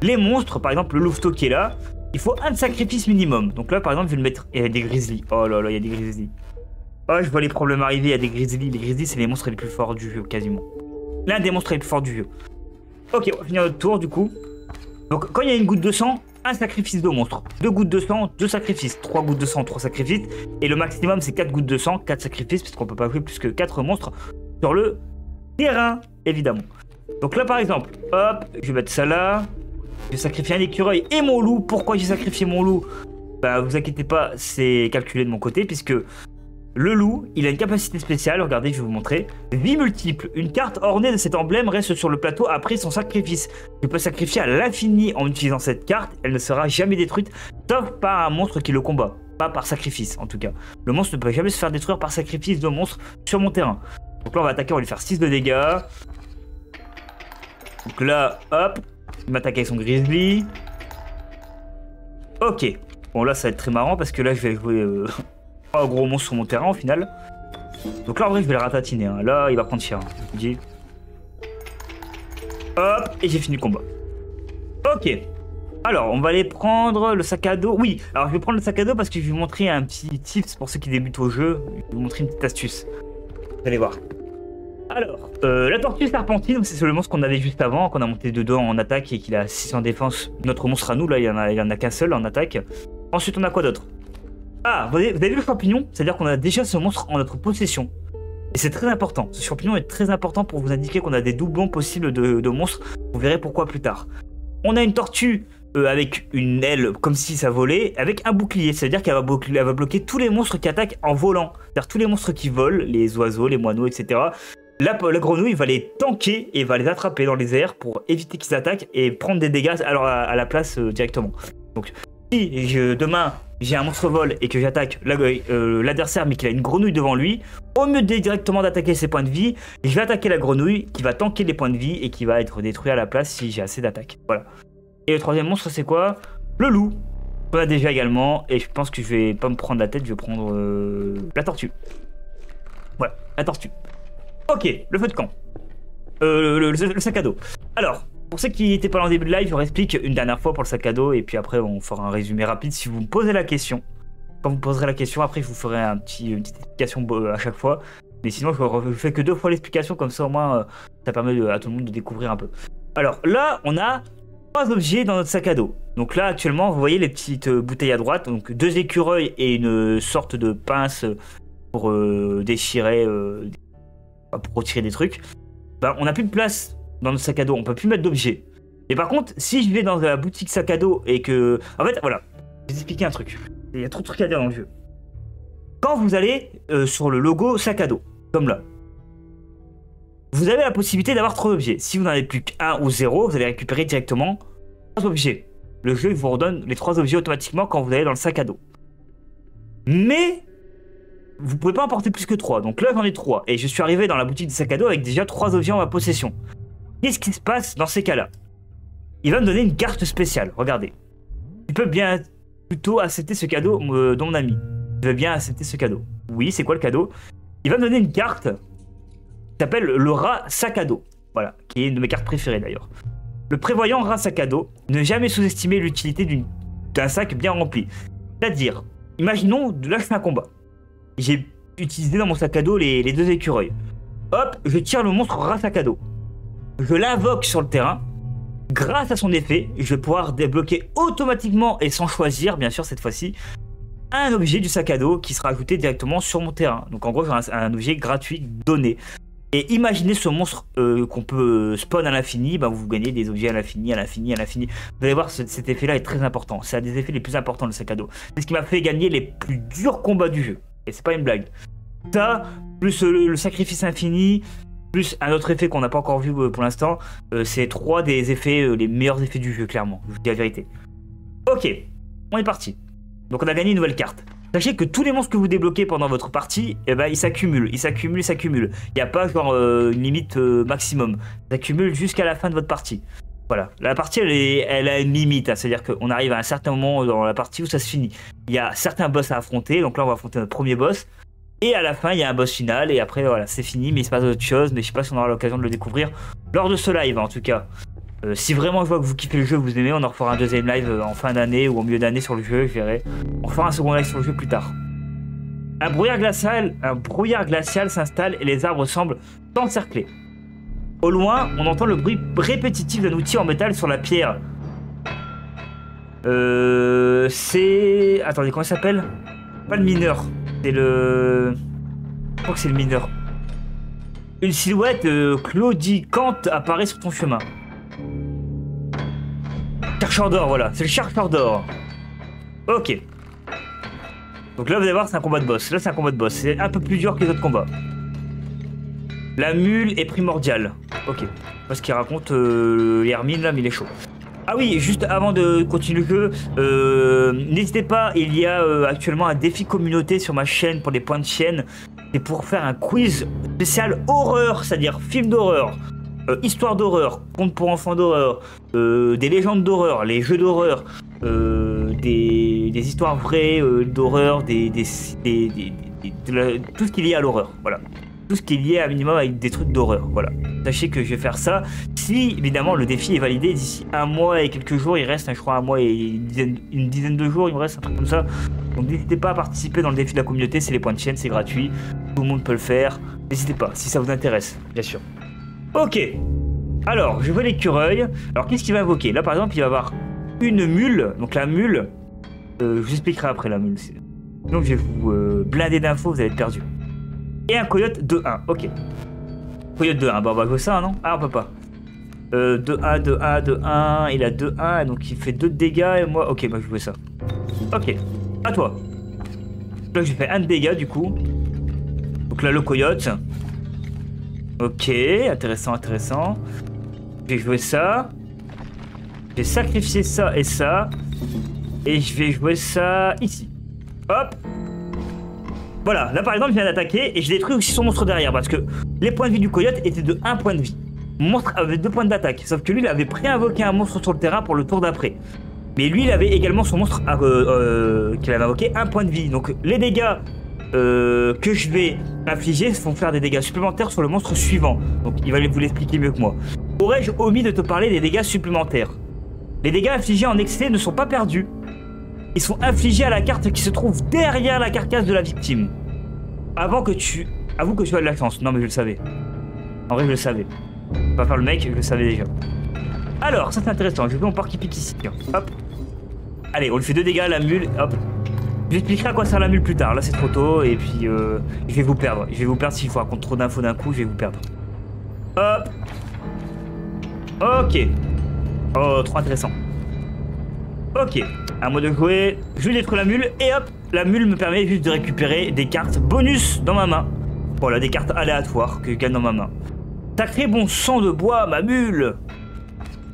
Les monstres, par exemple le louveteau qui est là, il faut un sacrifice minimum. Donc là, par exemple, je vais le mettre. Il y a des grizzlies. Oh là là, il y a des grizzlies. Oh, je vois les problèmes arriver. Il y a des grizzlies. Les grizzlies, c'est les monstres les plus forts du jeu, quasiment. L'un des monstres les plus forts du jeu. Ok, on va finir notre tour, du coup. Donc, quand il y a une goutte de sang, un sacrifice de monstre. Deux gouttes de sang, deux sacrifices. Trois gouttes de sang, trois sacrifices. Et le maximum, c'est quatre gouttes de sang, quatre sacrifices, puisqu'on peut pas jouer plus que quatre monstres sur le terrain, évidemment. Donc là, par exemple, hop, je vais mettre ça là. J'ai sacrifié un écureuil et mon loup. Pourquoi j'ai sacrifié mon loup? Bah, vous inquiétez pas, c'est calculé de mon côté, puisque le loup, il a une capacité spéciale, regardez, je vais vous montrer. Vie multiple. Une carte ornée de cet emblème reste sur le plateau après son sacrifice. Je peux sacrifier à l'infini en utilisant cette carte, elle ne sera jamais détruite, sauf par un monstre qui le combat. Pas par sacrifice, en tout cas. Le monstre ne peut jamais se faire détruire par sacrifice de monstre sur mon terrain. Donc là, on va attaquer, on va lui faire 6 de dégâts. Donc là, hop, il m'attaque avec son grizzly. Ok. Bon, là, ça va être très marrant parce que là, je vais jouer euh, un gros monstre sur mon terrain au final. Donc là, en vrai, je vais le ratatiner. Hein. Là, il va prendre cher. Hein. Hop, et j'ai fini le combat. Ok. Alors, on va aller prendre le sac à dos. Oui, alors je vais prendre le sac à dos parce que je vais vous montrer un petit tips pour ceux qui débutent au jeu. Je vais vous montrer une petite astuce. Vous allez voir. Alors, euh, la tortue serpentine, c'est le monstre qu'on avait juste avant, qu'on a monté dedans en attaque et qu'il a 600 défense. Notre monstre à nous, là, il n'y en a, qu'un seul en attaque. Ensuite, on a quoi d'autre? Ah, vous avez, vu le champignon? C'est-à-dire qu'on a déjà ce monstre en notre possession. Et c'est très important. Ce champignon est très important pour vous indiquer qu'on a des doublons possibles de, monstres. Vous verrez pourquoi plus tard. On a une tortue euh, avec une aile comme si ça volait, avec un bouclier. C'est-à-dire qu'elle va, bloquer tous les monstres qui attaquent en volant. C'est-à-dire tous les monstres qui volent, les oiseaux, les moineaux, etc. La, grenouille va les tanker et va les attraper dans les airs pour éviter qu'ils attaquent et prendre des dégâts alors à, la place euh, directement. Donc si demain j'ai un monstre vol et que j'attaque euh, l'adversaire mais qu'il a une grenouille devant lui, au mieux directement d'attaquer ses points de vie, je vais attaquer la grenouille qui va tanker les points de vie et qui va être détruit à la place si j'ai assez d'attaque. Voilà. Et le troisième monstre c'est quoi? Le loup. On a déjà également et je pense que je vais pas me prendre la tête, je vais prendre euh, la tortue. Voilà, la tortue. Ok, le feu de camp. Euh, le, sac à dos. Alors, Pour ceux qui n'étaient pas dans le début de live, vous explique une dernière fois pour le sac à dos et puis après on fera un résumé rapide si vous me posez la question. Quand vous me poserez la question, après je vous ferai une petite explication à chaque fois. Mais sinon, je ne fais que deux fois l'explication, comme ça au moins euh, ça permet à tout le monde de découvrir un peu. Alors là, on a trois objets dans notre sac à dos. Donc là, actuellement, vous voyez les petites euh, bouteilles à droite, donc deux écureuils et une sorte de pince pour euh, déchirer, pour retirer des trucs. Ben, on n'a plus de place dans notre sac à dos, on peut plus mettre d'objets. Et par contre, si je vais dans la boutique sac à dos et que... En fait, voilà, je vais vous expliquer un truc. Il y a trop de trucs à dire dans le jeu. Quand vous allez sur le logo sac à dos, comme là. Vous avez la possibilité d'avoir trois objets. Si vous n'en avez plus qu'un ou zéro, vous allez récupérer directement trois objets. Le jeu vous redonne les trois objets automatiquement quand vous allez dans le sac à dos. Mais vous pouvez pas en porter plus que trois. Donc là, j'en ai trois. Et je suis arrivé dans la boutique de sac à dos avec déjà trois objets en ma possession. Qu'est-ce qui se passe dans ces cas-là Il va me donner une carte spéciale. Regardez. Tu peux bien plutôt accepter ce cadeau, euh, mon ami. Tu veux bien accepter ce cadeau. Oui, c'est quoi le cadeau il va me donner une carte qui s'appelle le rat sac à dos. Voilà, qui est une de mes cartes préférées d'ailleurs. Le prévoyant rat sac à dos, ne jamais sous-estimer l'utilité d'un sac bien rempli. C'est-à-dire, imaginons, là je fais un combat. J'ai utilisé dans mon sac à dos les, les, deux écureuils. Hop, je tire le monstre rat sac à dos. Je l'invoque sur le terrain. Grâce à son effet, je vais pouvoir débloquer automatiquement et sans choisir, bien sûr cette fois-ci, un objet du sac à dos qui sera ajouté directement sur mon terrain. Donc en gros, j'ai un, objet gratuit donné. Et imaginez ce monstre euh, qu'on peut spawn à l'infini, bah vous gagnez des objets à l'infini, à l'infini, à l'infini. Vous allez voir, cet effet-là est très important. C'est un des effets les plus importants le sac à dos. C'est ce qui m'a fait gagner les plus durs combats du jeu. Et c'est pas une blague. Ça, plus euh, le, sacrifice infini, plus un autre effet qu'on n'a pas encore vu euh, pour l'instant, c'est trois des effets, les meilleurs effets du jeu, clairement. Je vous dis la vérité. Ok, on est parti. Donc on a gagné une nouvelle carte. Sachez que tous les monstres que vous débloquez pendant votre partie, eh ben, ils s'accumulent, ils s'accumulent, ils s'accumulent. Il n'y a pas genre euh, une limite euh, maximum. Ils s'accumulent jusqu'à la fin de votre partie. Voilà, la partie elle, elle a une limite, hein. c'est-à-dire qu'on arrive à un certain moment dans la partie où ça se finit. Il y a certains boss à affronter, donc là on va affronter notre premier boss. Et à la fin il y a un boss final et après voilà c'est fini mais il se passe autre chose mais je sais pas si on aura l'occasion de le découvrir lors de ce live en tout cas. Euh, si vraiment je vois que vous kiffez le jeu, vous aimez, on en refera un deuxième live euh, en fin d'année ou au milieu d'année sur le jeu, je verrai. On fera un second live sur le jeu plus tard. Un brouillard glacial, un brouillard glacial s'installe et les arbres semblent encerclés. Au loin, on entend le bruit répétitif d'un outil en métal sur la pierre. Euh, c'est... Attendez, comment il s'appelle? Pas le mineur. C'est le... Je crois que c'est le mineur. Une silhouette euh, claudicante apparaît sur ton chemin. Chercheur d'or, voilà. C'est le chercheur d'or. Ok. Donc là, vous allez voir, c'est un combat de boss. Là, c'est un combat de boss. C'est un peu plus dur que les autres combats. La mule est primordiale. Ok. Parce qu'il raconte euh, Hermine, là, mais il est chaud. Ah oui, juste avant de continuer le jeu, euh, n'hésitez pas, il y a euh, actuellement un défi communauté sur ma chaîne pour les points de chaîne. C'est pour faire un quiz spécial horreur, c'est-à-dire film d'horreur. Euh, histoire d'horreur, conte pour enfants d'horreur, euh, des légendes d'horreur, les jeux d'horreur, des, histoires vraies d'horreur, des, tout ce qui est lié à l'horreur. Voilà. Tout ce qui est lié à minimum avec des trucs d'horreur. Voilà. Sachez que je vais faire ça. Si évidemment le défi est validé d'ici un mois et quelques jours, il reste, je crois, un mois et une dizaine, de jours, il me reste un truc comme ça. Donc n'hésitez pas à participer dans le défi de la communauté, c'est les points de chaîne, c'est gratuit, tout le monde peut le faire. N'hésitez pas, si ça vous intéresse, bien sûr. Ok. Alors, je vois l'écureuil. Alors, qu'est-ce qu'il va invoquer? Là, par exemple, il va avoir une mule. Donc, la mule, euh, je vous expliquerai après la mule. Donc, je vais vous euh, blinder d'infos, vous allez être perdu. Et un coyote de 1. Ok. Coyote de 1. Bon, on va jouer ça, non? Ah, on peut pas. Euh, 2 1, 2 1, 2 1. Il a 2 1, donc il fait 2 dégâts. Et moi, ok, bah, je vais ça. Ok. À toi. Là, j'ai fait 1 de dégâts, du coup. Donc là, le coyote. Ok, intéressant, intéressant. Je vais jouer ça. Je vais sacrifier ça et ça. Et je vais jouer ça ici. Hop Voilà, là par exemple, je viens d'attaquer et je détruis aussi son monstre derrière parce que les points de vie du coyote étaient de 1 point de vie. Mon monstre avait 2 points d'attaque, sauf que lui, il avait pré-invoqué un monstre sur le terrain pour le tour d'après. Mais lui, il avait également son monstre euh, euh, qu'il avait invoqué 1 point de vie. Donc les dégâts euh, que je vais infliger vont faire des dégâts supplémentaires sur le monstre suivant. Donc il va vous l'expliquer mieux que moi. Aurais-je omis de te parler des dégâts supplémentaires? Les dégâts infligés en excès ne sont pas perdus. Ils sont infligés à la carte qui se trouve derrière la carcasse de la victime. Avant que tu... Avoue que tu as de la chance. Non mais je le savais. En vrai je le savais. Pas faire le mec, je le savais déjà. Alors, ça c'est intéressant. Je vais mon porc qui pique ici. Hop. Allez, on lui fait deux dégâts à la mule. Hop. Je vous expliquerai à quoi sert la mule plus tard. Là, c'est trop tôt. Et puis, euh, je vais vous perdre. Je vais vous perdre s'il faut raconter trop d'infos d'un coup. Je vais vous perdre. Hop. Ok. Oh, trop intéressant. Ok. À moi de jouer. Je détruis la mule. Et hop. La mule me permet juste de récupérer des cartes bonus dans ma main. Voilà, des cartes aléatoires que je gagne dans ma main. Sacré bon sang de bois, ma mule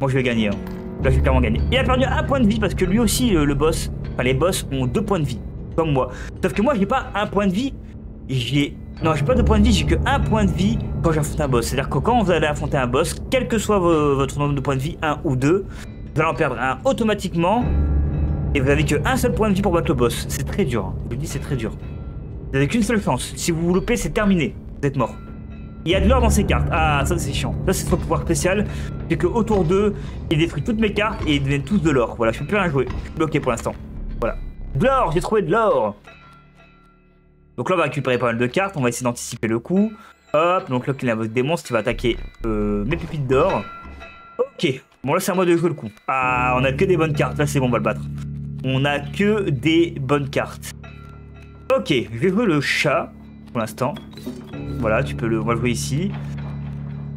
Moi, je vais gagner. Hein. Là, je vais clairement gagner. Il a perdu un point de vie parce que lui aussi, le, boss, enfin les boss ont deux points de vie, comme moi. Sauf que moi, j'ai pas un point de vie. J'ai non, j'ai pas de point de vie, j'ai que un point de vie quand j'affronte un boss. C'est-à-dire que quand vous allez affronter un boss, quel que soit votre nombre de points de vie, un ou deux, vous allez en perdre un automatiquement. Et vous avez qu'un seul point de vie pour battre le boss. C'est très dur. Je vous dis, c'est très dur. Vous avez qu'une seule chance. Si vous vous loupez, c'est terminé. Vous êtes mort. Il y a de l'or dans ces cartes. Ah, ça c'est chiant. Ça c'est son pouvoir spécial. C'est que autour d'eux, il détruit toutes mes cartes et ils deviennent tous de l'or. Voilà, je peux plus rien jouer. Je suis bloqué pour l'instant. Voilà. De l'or, j'ai trouvé de l'or. Donc là, on va récupérer pas mal de cartes. On va essayer d'anticiper le coup. Hop, donc là, il invoque des monstres qui va attaquer euh, mes pépites d'or. Ok. Bon, là, c'est à moi de jouer le coup. Ah, on a que des bonnes cartes. Là, c'est bon, on va le battre. On a que des bonnes cartes. Ok, je vais jouer le chat pour l'instant. Voilà, tu peux le, on jouer ici.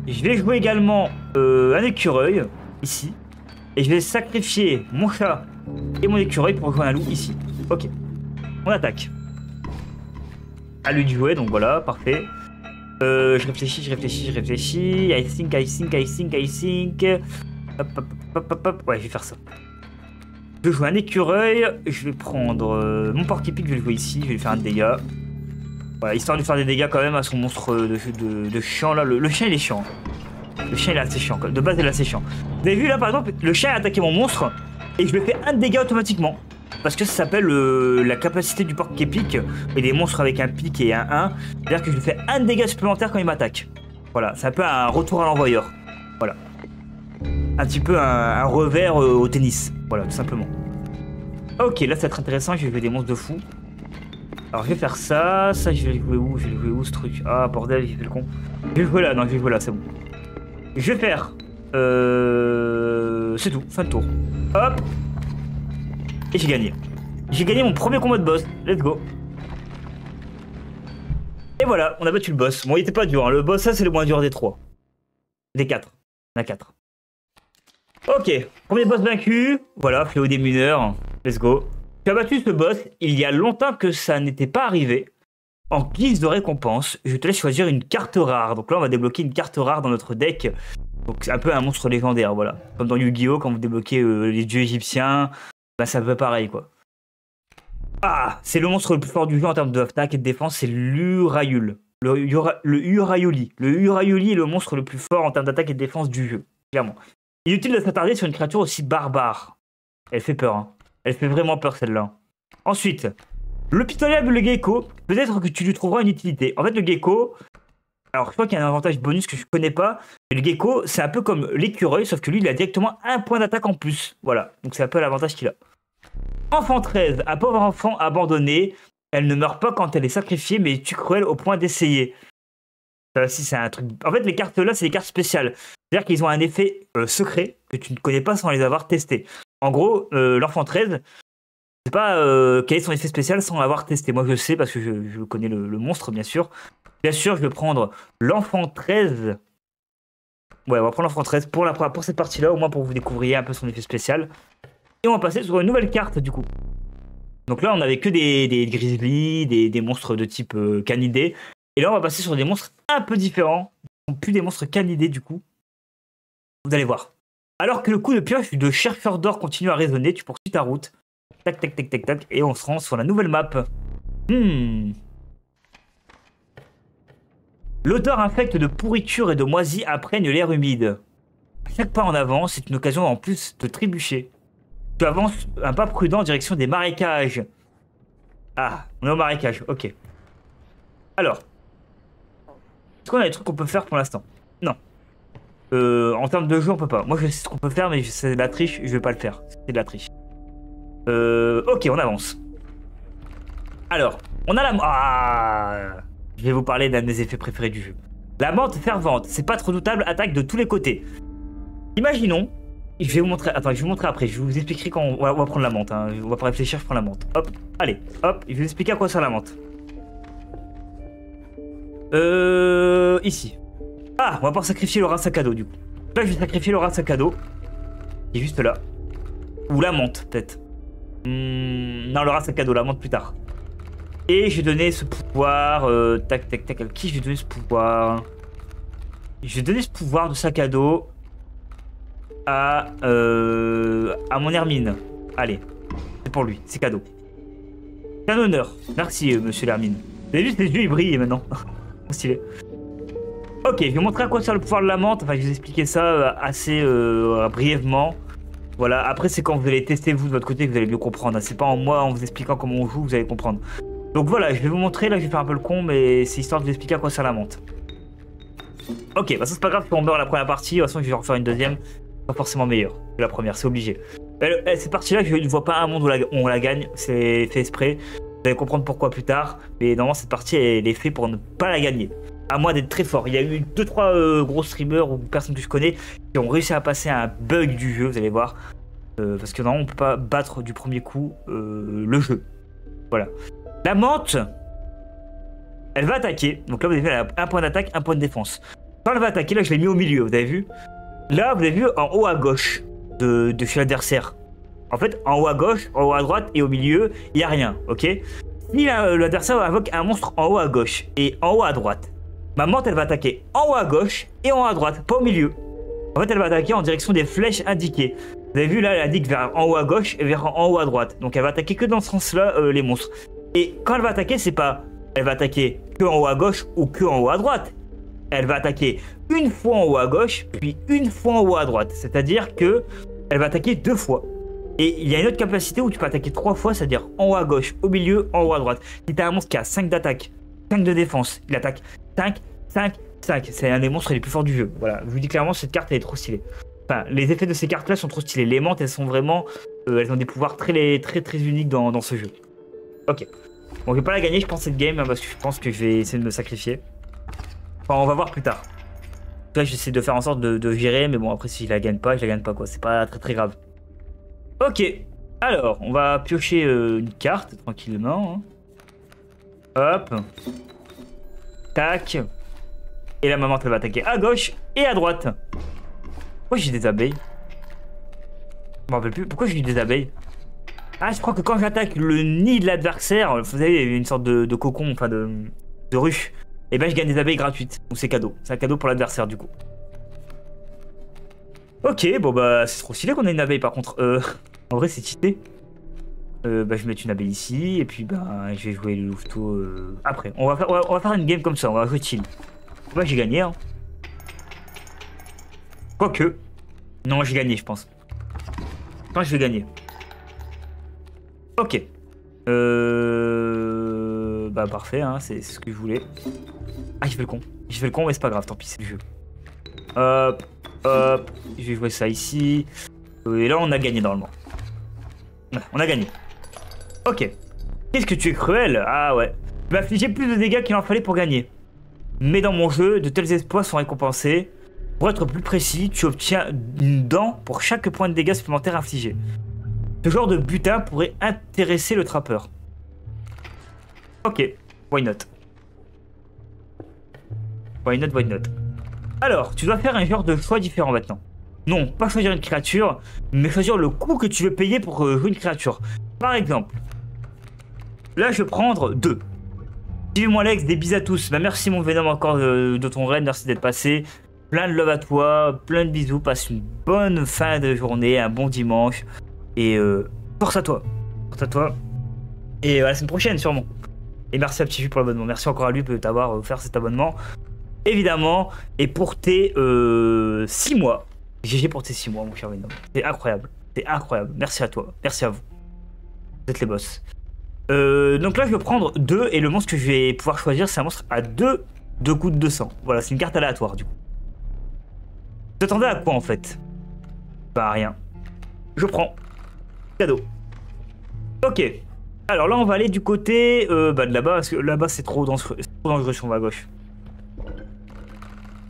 Je vais jouer également euh, un écureuil, ici. Et je vais sacrifier mon chat et mon écureuil pour jouer un loup ici. Ok. On attaque. À lui de jouer, donc voilà, parfait. Euh, je réfléchis, je réfléchis, je réfléchis. I think, I think, I think, I think. Hop, hop, hop, hop, hop. Ouais, je vais faire ça. Je vais jouer un écureuil. Je vais prendre euh, mon porc-épic, je vais le jouer ici. Je vais lui faire un dégât histoire de faire des dégâts quand même à son monstre de, de, de chiant là. Le, chien il est chiant. Le chien il est assez chiant. De base il est assez chiant. Vous avez vu là par exemple, le chien a attaqué mon monstre et je lui fais un dégât automatiquement. Parce que ça s'appelle la capacité du porc épique et des monstres avec un pic et un 1. C'est-à-dire que je lui fais un dégât supplémentaire quand il m'attaque. Voilà, c'est un peu un retour à l'envoyeur. Voilà. Un petit peu un, revers euh, au tennis. Voilà, tout simplement. Ok, là ça va être intéressant, je vais des monstres de fou. Alors je vais faire ça, ça je vais jouer où Je vais jouer où ce truc? Ah bordel, j'ai fait le con. Je vais jouer là, non je vais jouer là, c'est bon. Je vais faire... Euh... C'est tout, fin de tour. Hop Et j'ai gagné. J'ai gagné mon premier combat de boss, let's go. Et voilà, on a battu le boss. Bon, il était pas dur, hein. le boss ça c'est le moins dur des trois. Des quatre. On a quatre. Ok, premier boss vaincu. Voilà, fléau des mineurs. Let's go. Tu as battu ce boss il y a longtemps que ça n'était pas arrivé. En guise de récompense, je te laisse choisir une carte rare. Donc là, on va débloquer une carte rare dans notre deck. Donc c'est un peu un monstre légendaire, voilà. Comme dans Yu-Gi-Oh! quand vous débloquez euh, les dieux égyptiens, bah ça peut pareil, quoi. Ah C'est le monstre le plus fort du jeu en termes d'attaque et de défense, c'est l'Urayul. Le, le Urayuli. Le Urayuli est le monstre le plus fort en termes d'attaque et de défense du jeu, clairement. Inutile de s'attarder sur une créature aussi barbare. Elle fait peur, hein. Elle fait vraiment peur celle-là. Ensuite, le pitoyable le gecko, peut-être que tu lui trouveras une utilité. En fait, le gecko, alors je crois qu'il y a un avantage bonus que je connais pas, mais le gecko, c'est un peu comme l'écureuil, sauf que lui, il a directement un point d'attaque en plus. Voilà, donc c'est un peu l'avantage qu'il a. Enfant 13, un pauvre enfant abandonné. Elle ne meurt pas quand elle est sacrifiée, mais tu cruel au point d'essayer. Ça c'est un truc. En fait, les cartes là, c'est des cartes spéciales. C'est-à-dire qu'ils ont un effet euh, secret que tu ne connais pas sans les avoir testés. En gros, euh, l'enfant 13, je sais pas euh, quel est son effet spécial sans l'avoir testé. Moi, je sais parce que je, connais le, monstre, bien sûr. Bien sûr, je vais prendre l'enfant 13. Ouais, on va prendre l'enfant 13 pour, la, cette partie-là, au moins pour que vous découvriez un peu son effet spécial. Et on va passer sur une nouvelle carte, du coup. Donc là, on n'avait que des, des grizzlies, des, monstres de type canidé. Et là, on va passer sur des monstres un peu différents. Plus des monstres canidés, du coup. Vous allez voir. Alors que le coup de pioche de chercheur d'or continue à résonner, tu poursuis ta route. Tac, tac, tac, tac, tac, et on se rend sur la nouvelle map. Hmm. L'odeur infecte de pourriture et de moisie apprenne l'air humide. chaque pas en avant, c'est une occasion en plus de trébucher. Tu avances un pas prudent en direction des marécages. Ah, on est au marécage, ok. Alors. Est-ce qu'on a des trucs qu'on peut faire pour l'instant Non. Euh, en termes de jeu, on peut pas. Moi, je sais ce qu'on peut faire, mais c'est de la triche, je vais pas le faire. C'est de la triche. Euh, ok, on avance. Alors, on a la... Ah Je vais vous parler d'un des effets préférés du jeu. La menthe fervente, c'est pas trop doutable, attaque de tous les côtés. Imaginons, je vais vous montrer, attends, je vais vous montrer après, je vous expliquerai quand on va, prendre la menthe. Hein. On va pas réfléchir, je prends la menthe. Hop, allez, hop, je vais vous expliquer à quoi sert la menthe. Euh... Ici. Ah, on va pouvoir sacrifier le rat sac à dos, du coup. Là, je vais sacrifier le rat sac à dos. Qui est juste là. Ou la menthe, peut-être. Hmm, non, le rat sac à dos, la menthe plus tard. Et je vais donner ce pouvoir... Euh, tac, tac, tac. Qui je vais donner ce pouvoir? Je vais donner ce pouvoir de sac à dos à, euh, à mon Hermine. Allez, c'est pour lui, c'est cadeau. C'est un honneur. Merci, euh, monsieur l'Hermine. Vous avez vu, yeux, ils brillent maintenant. (laughs) Stylé. Ok, je vais vous montrer à quoi sert le pouvoir de la menthe. Enfin, je vais vous expliquer ça euh, assez euh, brièvement. Voilà, après, c'est quand vous allez tester vous de votre côté que vous allez mieux comprendre. C'est pas en moi, en vous expliquant comment on joue, vous allez comprendre. Donc voilà, je vais vous montrer. Là, je vais faire un peu le con, mais c'est histoire de vous expliquer à quoi sert la menthe. Ok, bah ça c'est pas grave si on meurt la première partie. De toute façon, je vais refaire une deuxième pas forcément meilleur que la première, c'est obligé. Eh, cette partie-là, je ne vois pas un monde où, on la gagne, c'est fait exprès. Vous allez comprendre pourquoi plus tard, mais normalement cette partie elle est faite pour ne pas la gagner. À moins d'être très fort. Il y a eu 2-3 euh, gros streamers ou personnes que je connais qui ont réussi à passer un bug du jeu, vous allez voir. Euh, parce que normalement on peut pas battre du premier coup euh, le jeu. Voilà. La menthe, elle va attaquer. Donc là vous avez vu, un point d'attaque, un point de défense. Quand elle va attaquer, là je l'ai mis au milieu, vous avez vu? Là, vous avez vu en haut à gauche de, de chez l'adversaire. En fait, en haut à gauche, en haut à droite et au milieu, il n'y a rien, ok Si l'adversaire invoque un monstre en haut à gauche et en haut à droite, ma menthe, elle va attaquer en haut à gauche et en haut à droite, pas au milieu. En fait, elle va attaquer en direction des flèches indiquées. Vous avez vu là, elle indique vers en haut à gauche et vers en haut à droite. Donc elle va attaquer que dans ce sens-là, euh, les monstres. Et quand elle va attaquer, c'est pas elle va attaquer que en haut à gauche ou que en haut à droite elle va attaquer une fois en haut à gauche, puis une fois en haut à droite. C'est-à-dire que elle va attaquer deux fois. Et il y a une autre capacité où tu peux attaquer trois fois, c'est-à-dire en haut à gauche, au milieu, en haut à droite. Si t'as un monstre qui a 5 d'attaque, 5 de défense, il attaque 5, 5, 5. C'est un des monstres les plus forts du jeu. Voilà, je vous dis clairement, cette carte elle est trop stylée. Enfin, les effets de ces cartes-là sont trop stylés. Les menthes, elles sont vraiment. Euh, elles ont des pouvoirs très, très, très uniques dans, dans ce jeu. Ok. Bon, je vais pas la gagner, je pense, cette game, hein, parce que je pense que je vais essayer de me sacrifier. Enfin, on va voir plus tard. Là, j'essaie de faire en sorte de, gérer, mais bon, après, si je la gagne pas, je la gagne pas, quoi. C'est pas très très grave. Ok. Alors, on va piocher euh, une carte tranquillement. Hein. Hop. Tac. Et la maman, elle va attaquer à gauche et à droite. Pourquoi j'ai des abeilles? Je me rappelle plus. Pourquoi j'ai des abeilles? Ah, je crois que quand j'attaque le nid de l'adversaire, vous savez, une sorte de, cocon, enfin de, ruche et eh ben je gagne des abeilles gratuites. Ou c'est cadeau. C'est un cadeau pour l'adversaire du coup. Ok, bon bah c'est trop stylé qu'on ait une abeille par contre. Euh, (laughs) en vrai c'est cheaté. Euh, bah je vais mettre une abeille ici et puis bah je vais jouer le louveteau euh, après. On va, faire, on va, faire une game comme ça, on va jouer chill. Bah j'ai gagné hein. Quoique. Non j'ai gagné je pense. Je je vais gagner. Ok. Euh... Bah parfait, hein, c'est ce que je voulais. Ah, j'ai fait le con. J'ai fait le con, mais c'est pas grave, tant pis, c'est jeu. Hop, hop, je vais jouer ça ici. Et là, on a gagné normalement. On a gagné. Ok. Qu'est-ce que tu es cruel? Ah ouais. Tu m'as infligé plus de dégâts qu'il en fallait pour gagner. Mais dans mon jeu, de tels exploits sont récompensés. Pour être plus précis, tu obtiens une dent pour chaque point de dégâts supplémentaire infligé. Ce genre de butin pourrait intéresser le trappeur. Ok, why not? Why not, why not? Alors, tu dois faire un genre de choix différent maintenant. Non, pas choisir une créature, mais choisir le coût que tu veux payer pour euh, jouer une créature. Par exemple, là je vais prendre deux. Suivez-moi Lex, des bisous à tous. Bah, merci mon Venom encore de, ton raid, merci d'être passé. Plein de love à toi, plein de bisous, passe une bonne fin de journée, un bon dimanche. Et euh, force à toi. Force à toi. Et à la semaine prochaine sûrement. Et merci à Petit pour l'abonnement. Merci encore à lui de t'avoir offert cet abonnement évidemment. Et pour tes 6 euh, mois. GG pour tes 6 mois, mon cher Venom. C'est incroyable. C'est incroyable. Merci à toi. Merci à vous. Vous êtes les boss. Euh, donc là, je vais prendre 2. Et le monstre que je vais pouvoir choisir, c'est un monstre à 2 deux, coups de 200. Voilà, c'est une carte aléatoire, du coup. Vous attendez à quoi en fait? Bah rien. Je prends. Cadeau. Ok. Alors là, on va aller du côté euh, bah, de là-bas, parce que là-bas, c'est trop, dangereux, trop va à gauche.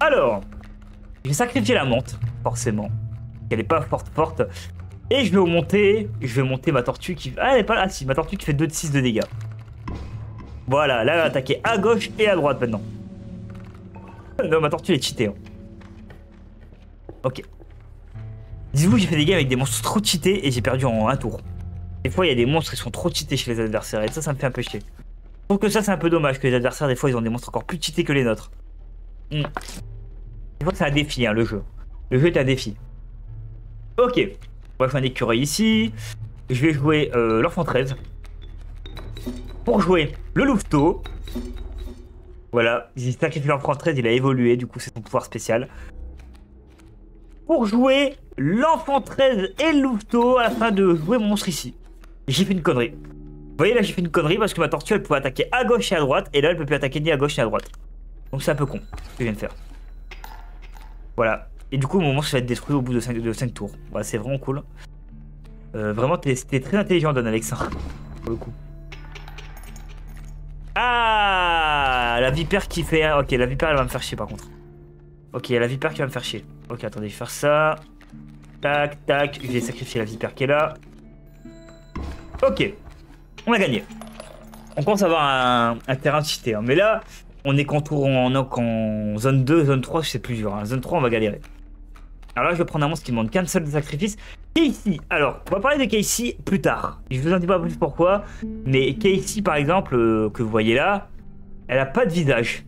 Alors, je vais sacrifier la menthe, forcément. Elle est pas forte, forte. Et je vais monter, je vais monter ma tortue qui... Ah, elle est pas là, si, ma tortue qui fait 2 de 6 de dégâts. Voilà, là, elle va attaquer à gauche et à droite maintenant. Non, ma tortue est cheatée. Hein. Ok. Dis-vous, j'ai fait des games avec des monstres trop cheatés et j'ai perdu en un tour. Des fois, il y a des monstres qui sont trop cheatés chez les adversaires et ça, ça me fait un peu chier. Je trouve que ça, c'est un peu dommage que les adversaires, des fois, ils ont des monstres encore plus cheatés que les nôtres. Hmm. C'est un défi, hein, le jeu. Le jeu est un défi. Ok. On va faire un écureuil ici. Je vais jouer euh, l'enfant 13. Pour jouer le louveteau. Voilà. Il sacrifie l'enfant 13, il a évolué, du coup, c'est son pouvoir spécial pour jouer l'enfant 13 et le louveteau afin de jouer mon monstre ici. J'ai fait une connerie. Vous voyez là j'ai fait une connerie parce que ma tortue elle pouvait attaquer à gauche et à droite et là elle peut plus attaquer ni à gauche ni à droite. Donc c'est un peu con ce que je viens de faire. Voilà. Et du coup mon monstre va être détruit au bout de 5, de 5 tours. C'est vraiment cool. Euh, vraiment c'était très intelligent Don Alexandre. Pour le coup. Ah La vipère qui fait... Ok la vipère elle va me faire chier par contre. Ok, la vipère qui va me faire chier. Ok, attendez, je vais faire ça. Tac, tac. Je vais sacrifier la vipère qui est là. Ok. On a gagné. On commence à avoir un, terrain cheaté. Hein. Mais là, on est contour en, zone 2, zone 3, c'est plus dur. Hein. Zone 3, on va galérer. Alors là, je vais prendre un monstre qui demande qu'un seul sacrifice. Casey. Alors, on va parler de Casey plus tard. Je vous en dis pas plus pourquoi. Mais Casey, par exemple, euh, que vous voyez là, elle a pas de visage.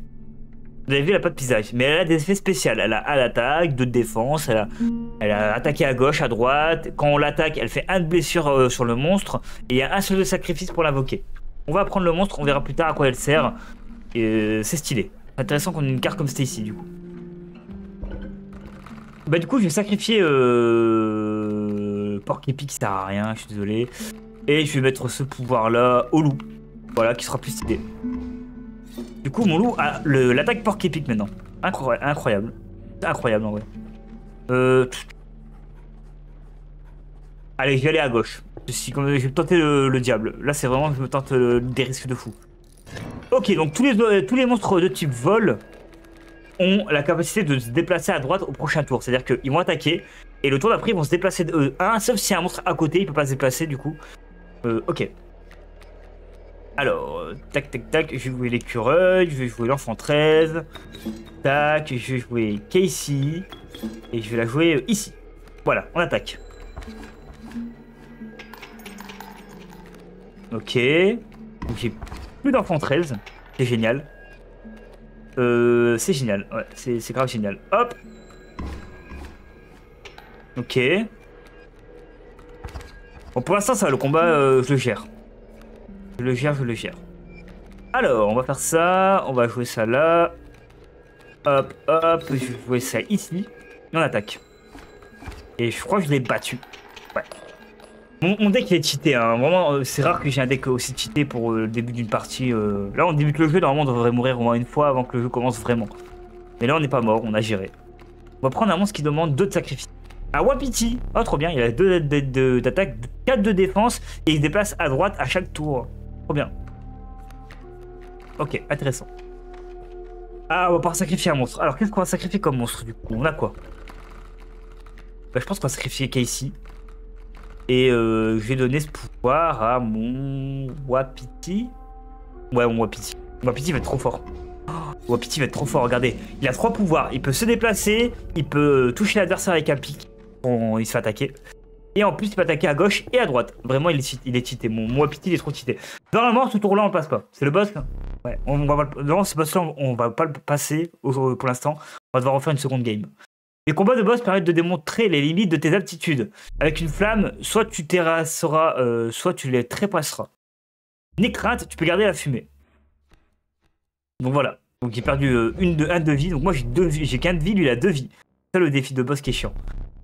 Vous avez vu, elle a pas de visage. Mais elle a des effets spéciaux. Elle a à l'attaque, de défense. Elle a, elle a attaqué à gauche, à droite. Quand on l'attaque, elle fait un de blessure euh, sur le monstre. Et il y a un seul de sacrifice pour l'invoquer. On va prendre le monstre, on verra plus tard à quoi elle sert. Euh, c'est stylé. Intéressant qu'on ait une carte comme ici du coup. Bah du coup je vais sacrifier euh... Porc épic qui sert à rien, je suis désolé. Et je vais mettre ce pouvoir là au loup. Voilà, qui sera plus stylé. Du coup, mon loup a l'attaque porc épique maintenant. Incroyable. Incroyable, en vrai. Euh... Allez, je vais aller à gauche. Je, vais tenter le, diable. Là, c'est vraiment, je me tente des risques de fou. Ok, donc tous les, euh, tous les monstres de type vol ont la capacité de se déplacer à droite au prochain tour. C'est-à-dire qu'ils vont attaquer et le tour d'après, ils vont se déplacer de un, sauf si y a un monstre à côté, il peut pas se déplacer du coup. Euh, ok. Alors, tac, tac, tac, je vais jouer l'écureuil, je vais jouer l'enfant 13. Tac, je vais jouer Casey. Et je vais la jouer ici. Voilà, on attaque. Ok. J'ai plus d'enfant 13. C'est génial. Euh, c'est génial. Ouais, c'est grave génial. Hop. Ok. Bon, pour l'instant, ça le combat, euh, je le gère. Je le gère, je le gère. Alors, on va faire ça. On va jouer ça là. Hop, hop. Je vais jouer ça ici. On attaque. Et je crois que je l'ai battu. Mon, deck est cheaté. Hein. Vraiment, euh, c'est rare que j'ai un deck aussi cheaté pour euh, le début d'une partie. Euh. Là, on débute le jeu. Normalement, on devrait mourir au moins une fois avant que le jeu commence vraiment. Mais là, on n'est pas mort. On a géré. On va prendre un monstre qui demande 2 de sacrifice. Un Wapiti. Oh, trop bien. Il a 2 d'attaque, 4 de défense. Et il se déplace à droite à chaque tour. Trop bien. Ok, intéressant. Ah, on va pouvoir sacrifier un monstre. Alors, qu'est-ce qu'on va sacrifier comme monstre, du coup? On a quoi? Bah, Je pense qu'on va sacrifier Casey. Et euh, je vais donner ce pouvoir à mon Wapiti. Ouais, mon Wapiti. Wapiti va être trop fort. Oh, Wapiti va être trop fort, regardez. Il a trois pouvoirs. Il peut se déplacer, il peut toucher l'adversaire avec un pic. Bon, il se fait attaquer. Et en plus, il peut attaquer à gauche et à droite. Vraiment, il est, il est cheaté. Mon, mon il est trop cheaté. Normalement, ce tour-là, on le passe pas. C'est le boss. Ouais, on va non, ce boss-là, on va pas le passer pour l'instant. On va devoir refaire une seconde game. Les combats de boss permettent de démontrer les limites de tes aptitudes. Avec une flamme, soit tu terrasseras, euh, soit tu les trépasseras. Ni crainte, tu peux garder la fumée. Donc voilà. Donc j'ai perdu euh, une de, un de vie. Donc moi j'ai j'ai qu'un de vie, lui il a deux vies. C'est le défi de boss qui est chiant.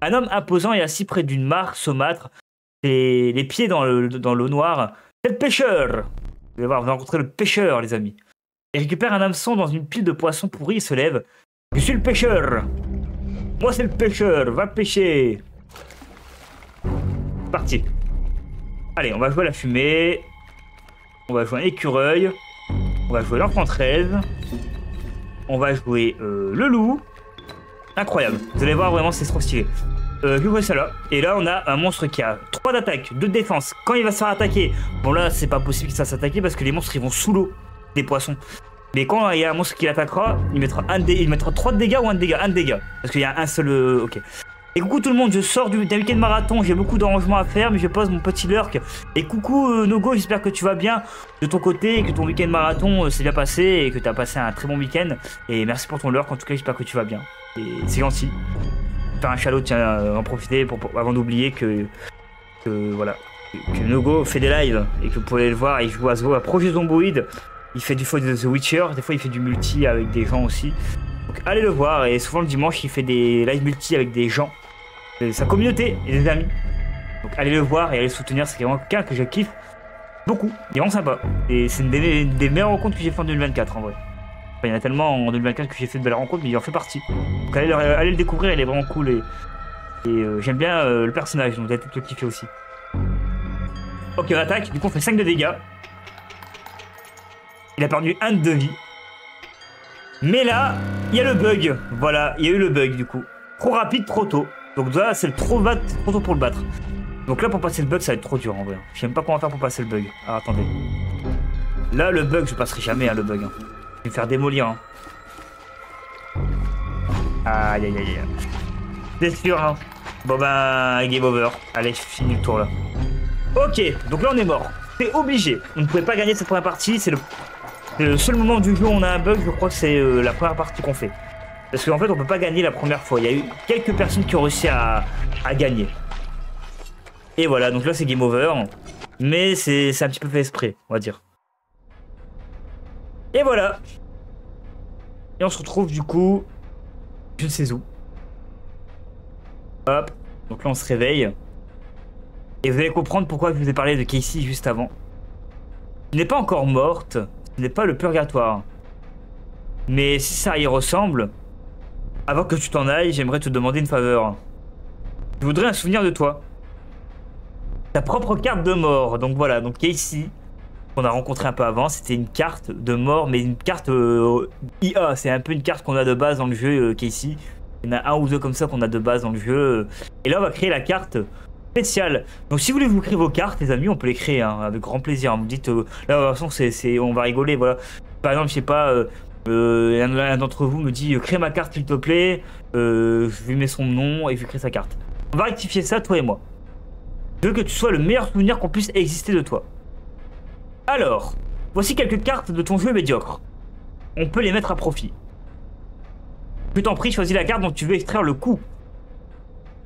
Un homme imposant et assis près d'une mare saumâtre, et les pieds dans l'eau dans noire. C'est le pêcheur Vous allez voir, vous rencontrez le pêcheur, les amis. Il récupère un hameçon dans une pile de poissons pourris et se lève. Je suis le pêcheur Moi, c'est le pêcheur. Va pêcher. Parti. Allez, on va jouer la fumée. On va jouer un écureuil. On va jouer l'enfant 13. On va jouer euh, le loup. Incroyable. Vous allez voir, vraiment, c'est trop stylé. Euh, je vois ça là. Et là, on a un monstre qui a 3 d'attaque, 2 de défense. Quand il va se faire attaquer, bon là, c'est pas possible qu'il ça s'attaquer parce que les monstres, ils vont sous l'eau, des poissons. Mais quand il y a un monstre qui l'attaquera, il mettra, un il mettra 3 de dégâts ou un de dégâts Un de dégâts. Parce qu'il y a un seul... Euh, ok. Et coucou tout le monde, je sors du week-end marathon, j'ai beaucoup d'arrangements à faire, mais je pose mon petit lurk. Et coucou euh, Nogo, j'espère que tu vas bien de ton côté, et que ton week-end marathon s'est bien passé, et que tu as passé un très bon week-end. Et merci pour ton lurk, en tout cas j'espère que tu vas bien. Et c'est gentil faire un chalot, tiens, euh, en profiter pour, avant d'oublier que, voilà, que Nogo fait des lives et que vous pouvez le voir, il joue à, à Projet Zomboid, il fait du fois The Witcher, des fois il fait du multi avec des gens aussi. Donc allez le voir et souvent le dimanche il fait des lives multi avec des gens, sa communauté et des amis. Donc allez le voir et allez le soutenir, c'est vraiment quelqu'un que je kiffe beaucoup, il est vraiment sympa. Et c'est une des, meilleures rencontres que j'ai fait en 2024 en vrai il y en a tellement en 2024 que j'ai fait de belles rencontres, mais il en fait partie. Donc allez, le découvrir, il est vraiment cool et, euh, j'aime bien euh, le personnage, donc vous allez peut-être le kiffer aussi. Ok, on attaque, du coup on fait 5 de dégâts. Il a perdu 1 de vie. Mais là, il y a le bug. Voilà, il y a eu le bug du coup. Trop rapide, trop tôt. Donc là, c'est trop, trop tôt pour le battre. Donc là, pour passer le bug, ça va être trop dur en vrai. Je sais même pas comment faire pour passer le bug. Ah, attendez. Là, le bug, je passerai jamais hein, le bug. Hein. Je vais me faire démolir. Hein. Aïe aïe aïe. C'est sûr, hein. Bon ben, game over. Allez, je finis le tour là. Ok, donc là on est mort. C'est obligé. On ne pouvait pas gagner cette première partie. C'est le... seul moment du jeu où on a un bug. Je crois que c'est euh, la première partie qu'on fait. Parce qu'en fait, on peut pas gagner la première fois. Il y a eu quelques personnes qui ont réussi à, à gagner. Et voilà, donc là c'est game over. Mais c'est un petit peu fait esprit, on va dire. Et voilà. Et on se retrouve du coup, je ne sais où. Hop. Donc là on se réveille. Et vous allez comprendre pourquoi je vous ai parlé de Casey juste avant. Elle n'est pas encore morte. Ce n'est pas le purgatoire. Mais si ça y ressemble, avant que tu t'en ailles, j'aimerais te demander une faveur. Je voudrais un souvenir de toi. Ta propre carte de mort. Donc voilà, donc Casey, qu'on a rencontré un peu avant. C'était une carte de mort, mais une carte euh, IA. C'est un peu une carte qu'on a de base dans le jeu euh, qui est ici. Il y en a un ou deux comme ça qu'on a de base dans le jeu. Et là, on va créer la carte spéciale. Donc, si vous voulez vous créer vos cartes, les amis, on peut les créer hein, avec grand plaisir. Vous dites, euh, là, de toute façon, on va rigoler. Voilà. Par exemple, je sais pas. Euh, un, d'entre vous me dit crée ma carte s'il te plaît, je lui mets son nom et je lui crée sa carte. On va rectifier ça toi et moi. Je veux que tu sois le meilleur souvenir qu'on puisse exister de toi. Alors, voici quelques cartes de ton jeu médiocre. On peut les mettre à profit. Je t'en prie, choisis la carte dont tu veux extraire le coup.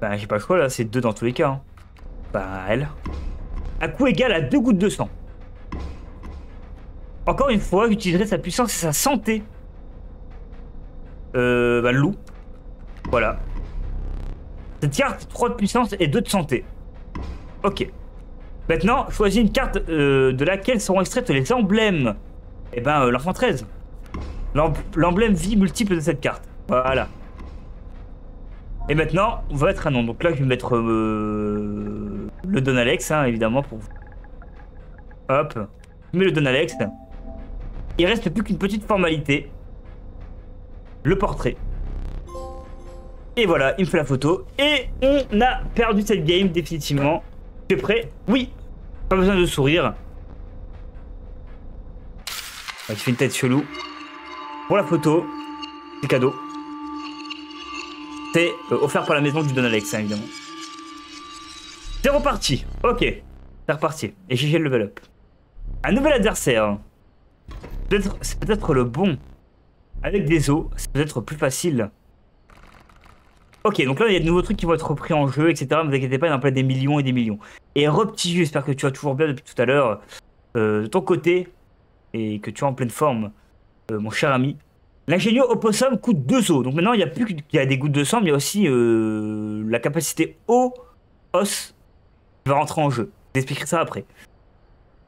Bah, j'ai pas le choix là, c'est deux dans tous les cas. Hein. Elle. Un coup égal à deux gouttes de sang. Encore une fois, j'utiliserai sa puissance et sa santé. Euh, bah, loup. Voilà. Cette carte, 3 de puissance et 2 de santé. Ok. Maintenant, choisis une carte euh, de laquelle seront extraites les emblèmes. Eh ben, euh, l'enfant 13. L'emblème vie multiple de cette carte. Voilà. Et maintenant, on va mettre un nom. Donc là, je vais mettre euh, le Don Alex, hein, évidemment, pour Hop. Je mets le Don Alex. Il reste plus qu'une petite formalité. Le portrait. Et voilà, il me fait la photo. Et on a perdu cette game, définitivement. Tu es prêt? Oui Pas besoin de sourire. Il fait une tête chelou. Pour la photo, c'est cadeau. Euh, offert par la maison du Don Alex, hein, évidemment. C'est reparti. Ok. C'est reparti. Et le level up. Un nouvel adversaire. C'est peut-être le bon. Avec des os, c'est peut-être plus facile. Ok, donc là, il y a de nouveaux trucs qui vont être repris en jeu, etc. Ne vous inquiétez pas, il y en a plein des millions et des millions. Et re petit jeu, j'espère que tu vas toujours bien depuis tout à l'heure. Euh, de ton côté, et que tu es en pleine forme, euh, mon cher ami. L'ingénieux opossum coûte 2 os. Donc maintenant, il n'y a plus qu'il y a des gouttes de sang, mais il y a aussi euh, la capacité eau, os, qui va rentrer en jeu. J'expliquerai ça après.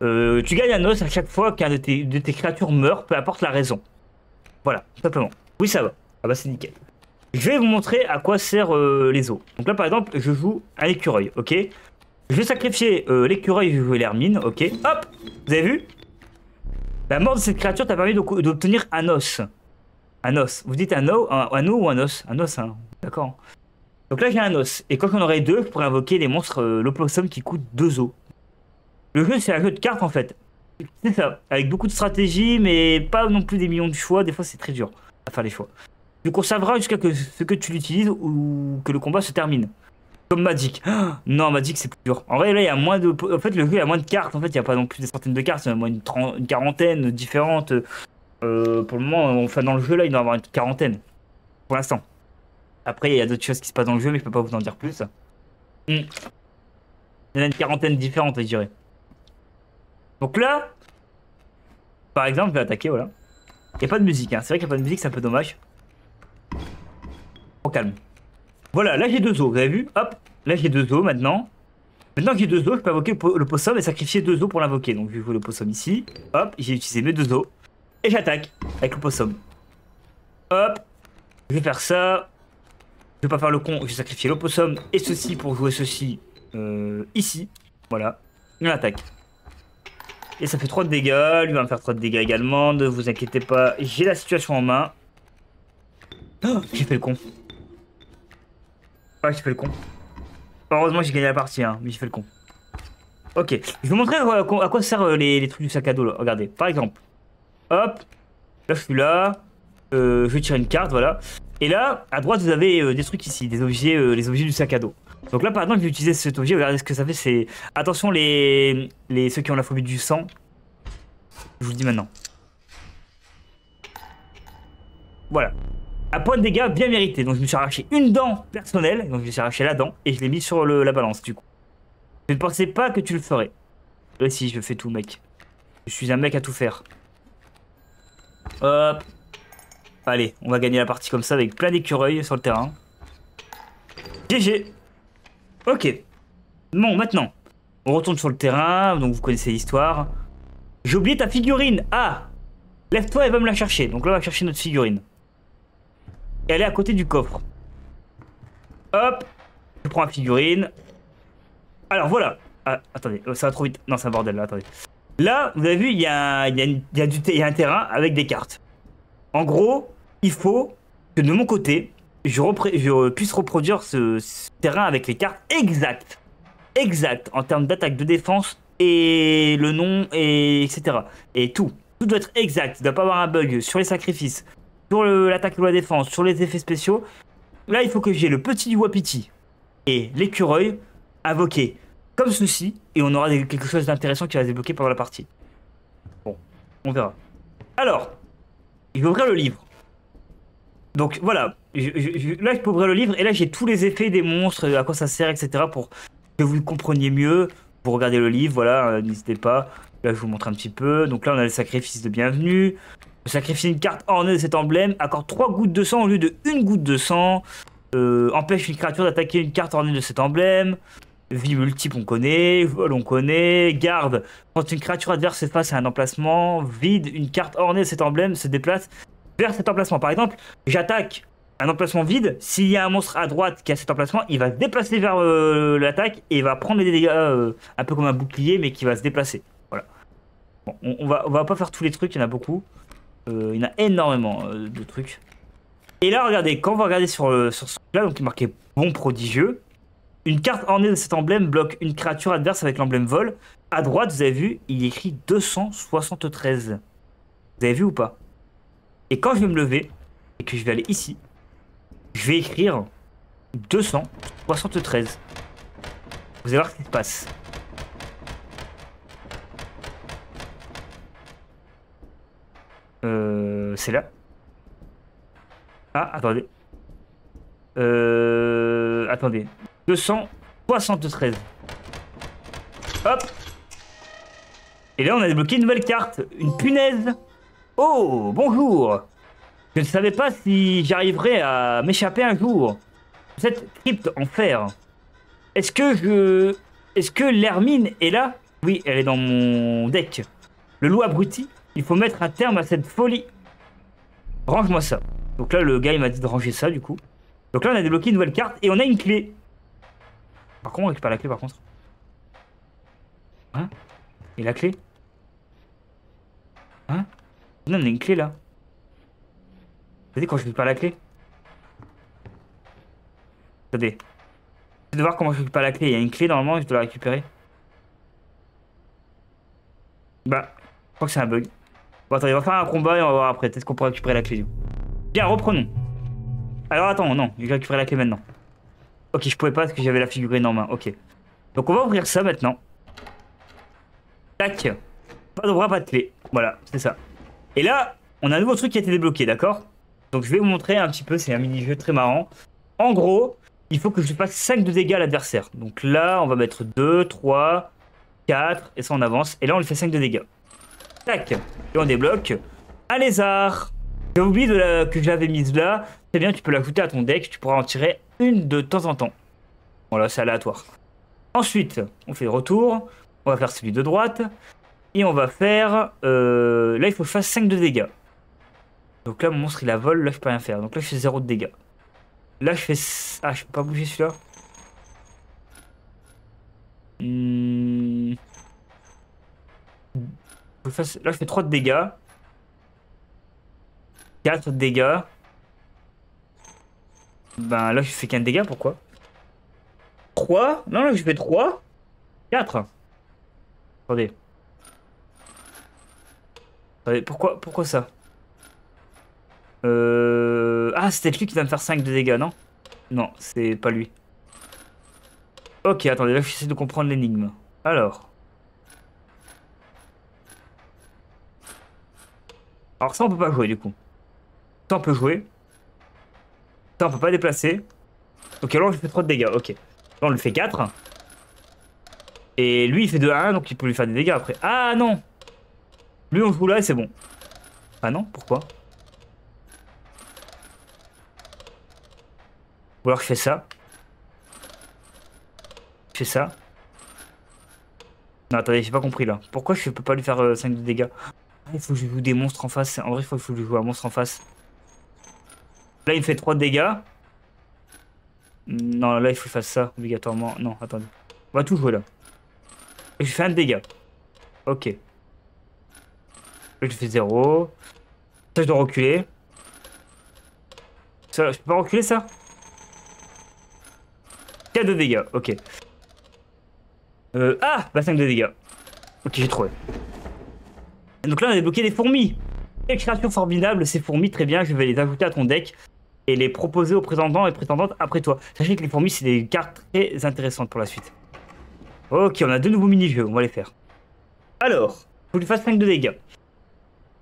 tu gagnes un os à chaque fois qu'un de tes, créatures meurt, peu importe la raison. Voilà, simplement. Oui, ça va. Ah bah c'est nickel. Je vais vous montrer à quoi servent euh, les os. Donc là, par exemple, je joue un écureuil, ok? Je vais sacrifier euh, l'écureuil, je vais jouer l'hermine, ok? Hop Vous avez vu? La mort de cette créature t'a permis d'obtenir un os. Un os. Vous dites un, os, un, os ou un os? Un os, hein D'accord. Donc là, j'ai un os. Et quand j'en aurai deux, je pourrais invoquer les monstres euh, qui coûtent deux os. Le jeu, c'est un jeu de cartes, en fait. C'est ça. Avec beaucoup de stratégie, mais pas non plus des millions de choix. Des fois, c'est très dur à faire les choix. Tu conserveras jusqu'à ce que tu l'utilises ou que le combat se termine. Comme Magic. non, Magic, c'est plus dur. En vrai, là, il y a moins de... En fait, le jeu, il y a moins de cartes. En fait, il n'y a pas non plus des centaines de cartes. Il moins une, une quarantaine différentes. Euh, pour le moment, enfin, dans le jeu, là, il doit y avoir une quarantaine. Pour l'instant. Après, il y a d'autres choses qui se passent dans le jeu, mais je peux pas vous en dire plus. Hmm. Il y en a une quarantaine différentes, je dirais. Donc là, par exemple, je vais attaquer, voilà. Il n'y a pas de musique, hein. c'est vrai qu'il n'y a pas de musique, c'est un peu dommage. Au calme. Voilà, là j'ai deux os, vous avez vu? Hop, là j'ai deux os maintenant. Maintenant que j'ai deux os, je peux invoquer le possum et sacrifier deux os pour l'invoquer. Donc je vais jouer le possum ici. Hop, j'ai utilisé mes deux os. Et j'attaque avec le possum. Hop, je vais faire ça. Je vais pas faire le con, je vais sacrifier l'opossum et ceci pour jouer ceci euh, ici. Voilà, une attaque. Et ça fait 3 de dégâts. Lui va me faire 3 de dégâts également. Ne vous inquiétez pas, j'ai la situation en main. Oh, j'ai fait le con. Ouais, j'ai fait le con. Heureusement, j'ai gagné la partie, hein, mais j'ai fait le con. Ok, je vais vous montrer à quoi, servent euh, les, trucs du sac à dos. Regardez, par exemple. Hop, là je suis là. Euh, je tirer une carte, voilà. Et là, à droite, vous avez euh, des trucs ici, des objets, les objets du sac à dos. Donc là, par exemple, je vais utiliser cet objet. Regardez ce que ça fait. C'est attention les... les ceux qui ont la phobie du sang. Je vous le dis maintenant. Voilà. Un point de dégâts bien mérité. Donc je me suis arraché une dent personnelle. Donc je me suis arraché la dent et je l'ai mis sur la balance du coup. Je ne pensais pas que tu le ferais. Là si, je fais tout mec. Je suis un mec à tout faire. Hop. Allez, on va gagner la partie comme ça avec plein d'écureuils sur le terrain. GG Ok. Bon, maintenant, on retourne sur le terrain, donc vous connaissez l'histoire. J'ai oublié ta figurine. Ah Lève-toi et va me la chercher. Donc là, on va chercher notre figurine. Et elle est à côté du coffre. Hop Je prends la figurine. Alors voilà. Ah, attendez, oh, ça va trop vite. Non, c'est un bordel là, attendez. Là, vous avez vu, il y a, un terrain avec des cartes. En gros, il faut que de mon côté, je, puisse reproduire ce, terrain avec les cartes exactes. Exactes en termes d'attaque, de défense et le nom, et etc. Et tout. Tout doit être exact. Il ne doit pas avoir un bug sur les sacrifices, sur l'attaque ou la défense, sur les effets spéciaux. Là, il faut que j'ai le petit du Wapiti et l'écureuil invoqué comme ceci, et on aura quelque chose d'intéressant qui va se débloquer pendant la partie. Bon, on verra. Alors, il vais ouvrir le livre. Donc voilà, là je peux ouvrir le livre et là j'ai tous les effets des monstres, à quoi ça sert, etc. pour que vous compreniez mieux. Vous regardez le livre, voilà, euh, n'hésitez pas. Là je vous montre un petit peu. Donc là on a le sacrifice de bienvenue. Sacrifier une carte ornée de cet emblème, accorde 3 gouttes de sang au lieu de 1 goutte de sang. Euh, empêche une créature d'attaquer une carte ornée de cet emblème. Vie multiple, on connaît. Vol, on connaît. Garde. Quand une créature adverse est face à un emplacement vide, une carte ornée de cet emblème se déplace vers cet emplacement. Par exemple, j'attaque un emplacement vide. S'il y a un monstre à droite qui a cet emplacement, il va se déplacer vers euh, l'attaque et va prendre des dégâts euh, un peu comme un bouclier, mais qui va se déplacer. Voilà. Bon, on, va, on va pas faire tous les trucs, il y en a beaucoup. Euh, il y en a énormément de trucs. Et là, regardez, quand on va regarder sur, sur ce là donc il marqué bon prodigieux. Une carte ornée de cet emblème bloque une créature adverse avec l'emblème vol. À droite, vous avez vu, il écrit 273. Vous avez vu ou pas? Et quand je vais me lever et que je vais aller ici, je vais écrire 273. Vous allez voir ce qui se passe. Euh, c'est là. Ah, attendez. Euh, attendez. 273. Hop. Et là, on a débloqué une nouvelle carte. Une punaise. Oh, bonjour Je ne savais pas si j'arriverais à m'échapper un jour. Cette crypte en fer. Est-ce que je... Est-ce que l'hermine est là? Oui, elle est dans mon deck. Le loup abruti, il faut mettre un terme à cette folie. Range-moi ça. Donc là, le gars, il m'a dit de ranger ça, du coup. Donc là, on a débloqué une nouvelle carte et on a une clé. Par contre, on récupère la clé par contre. Hein? Et la clé? Hein? Non, on a une clé là. Savez quand je récupère la clé Attendez. Je vais voir comment je récupère la clé. Il y a une clé normalement, je dois la récupérer. Bah, je crois que c'est un bug. Bon, attendez, on va faire un combat et on va voir après. Peut-être qu'on pourra récupérer la clé. Bien, reprenons. Alors attends, non, je vais récupérer la clé maintenant. Ok, je pouvais pas parce que j'avais la figurine en main. Ok. Donc on va ouvrir ça maintenant. Tac. Pas de bras, pas de clé. Voilà, c'est ça. Et là, on a un nouveau truc qui a été débloqué, d'accord? Donc je vais vous montrer un petit peu, c'est un mini-jeu très marrant. En gros, il faut que je fasse 5 de dégâts à l'adversaire. Donc là, on va mettre 2, 3, 4, et ça on avance. Et là, on lui fait 5 de dégâts. Tac. Et on débloque un lézard. J'ai oublié de la... que j'avais mise là. C'est bien, tu peux l'ajouter à ton deck. Tu pourras en tirer une de temps en temps. Voilà, c'est aléatoire. Ensuite, on fait retour. On va faire celui de droite. Et on va faire... Euh, là, il faut que je fasse 5 de dégâts. Donc là, mon monstre, il a vol. Là, je peux rien faire. Donc là, je fais 0 de dégâts. Là, je fais... Ah, je peux pas bouger celui-là. Hmm. Là, je fais 3 de dégâts. 4 de dégâts. Ben là, je fais qu'un dégât, pourquoi? 3 Non, là, je fais 3. 4. Attendez. Attendez, pourquoi, pourquoi ça? Euh... Ah, c'était lui qui va me faire 5 de dégâts, non? Non, c'est pas lui. Ok, attendez, là, j'essaie de comprendre l'énigme. Alors. Alors ça, on peut pas jouer, du coup. Ça, on peut jouer. Ça, on peut pas déplacer. Ok, alors je fais trop de dégâts, ok. Là, on lui fait 4. Et lui, il fait 2 à 1, donc il peut lui faire des dégâts après. Ah non Lui, on joue là et c'est bon. Ah non? Pourquoi? Ou alors je fais ça. Je fais ça. Non, attendez, j'ai pas compris là. Pourquoi je peux pas lui faire 5 euh, de dégâts? Ah, Il faut que je joue des monstres en face. En vrai, il faut que je joue un monstre en face. Là, il fait 3 de dégâts. Non, là, il faut que je fasse ça, obligatoirement. Non, attendez. On va tout jouer, là. Je fais un de dégâts. Ok. Je fais 0. Ça, je dois reculer. Ça, je peux pas reculer, ça? 4 de dégâts, ok. Euh, ah Bah 5 de dégâts. Ok, j'ai trouvé. Donc là, on a débloqué des fourmis. Quelle création formidable, ces fourmis, très bien, je vais les ajouter à ton deck et les proposer aux prétendants et prétendantes après toi. Sachez que les fourmis, c'est des cartes très intéressantes pour la suite. Ok, on a deux nouveaux mini-jeux, on va les faire. Alors, faut que je fasse 5 de dégâts.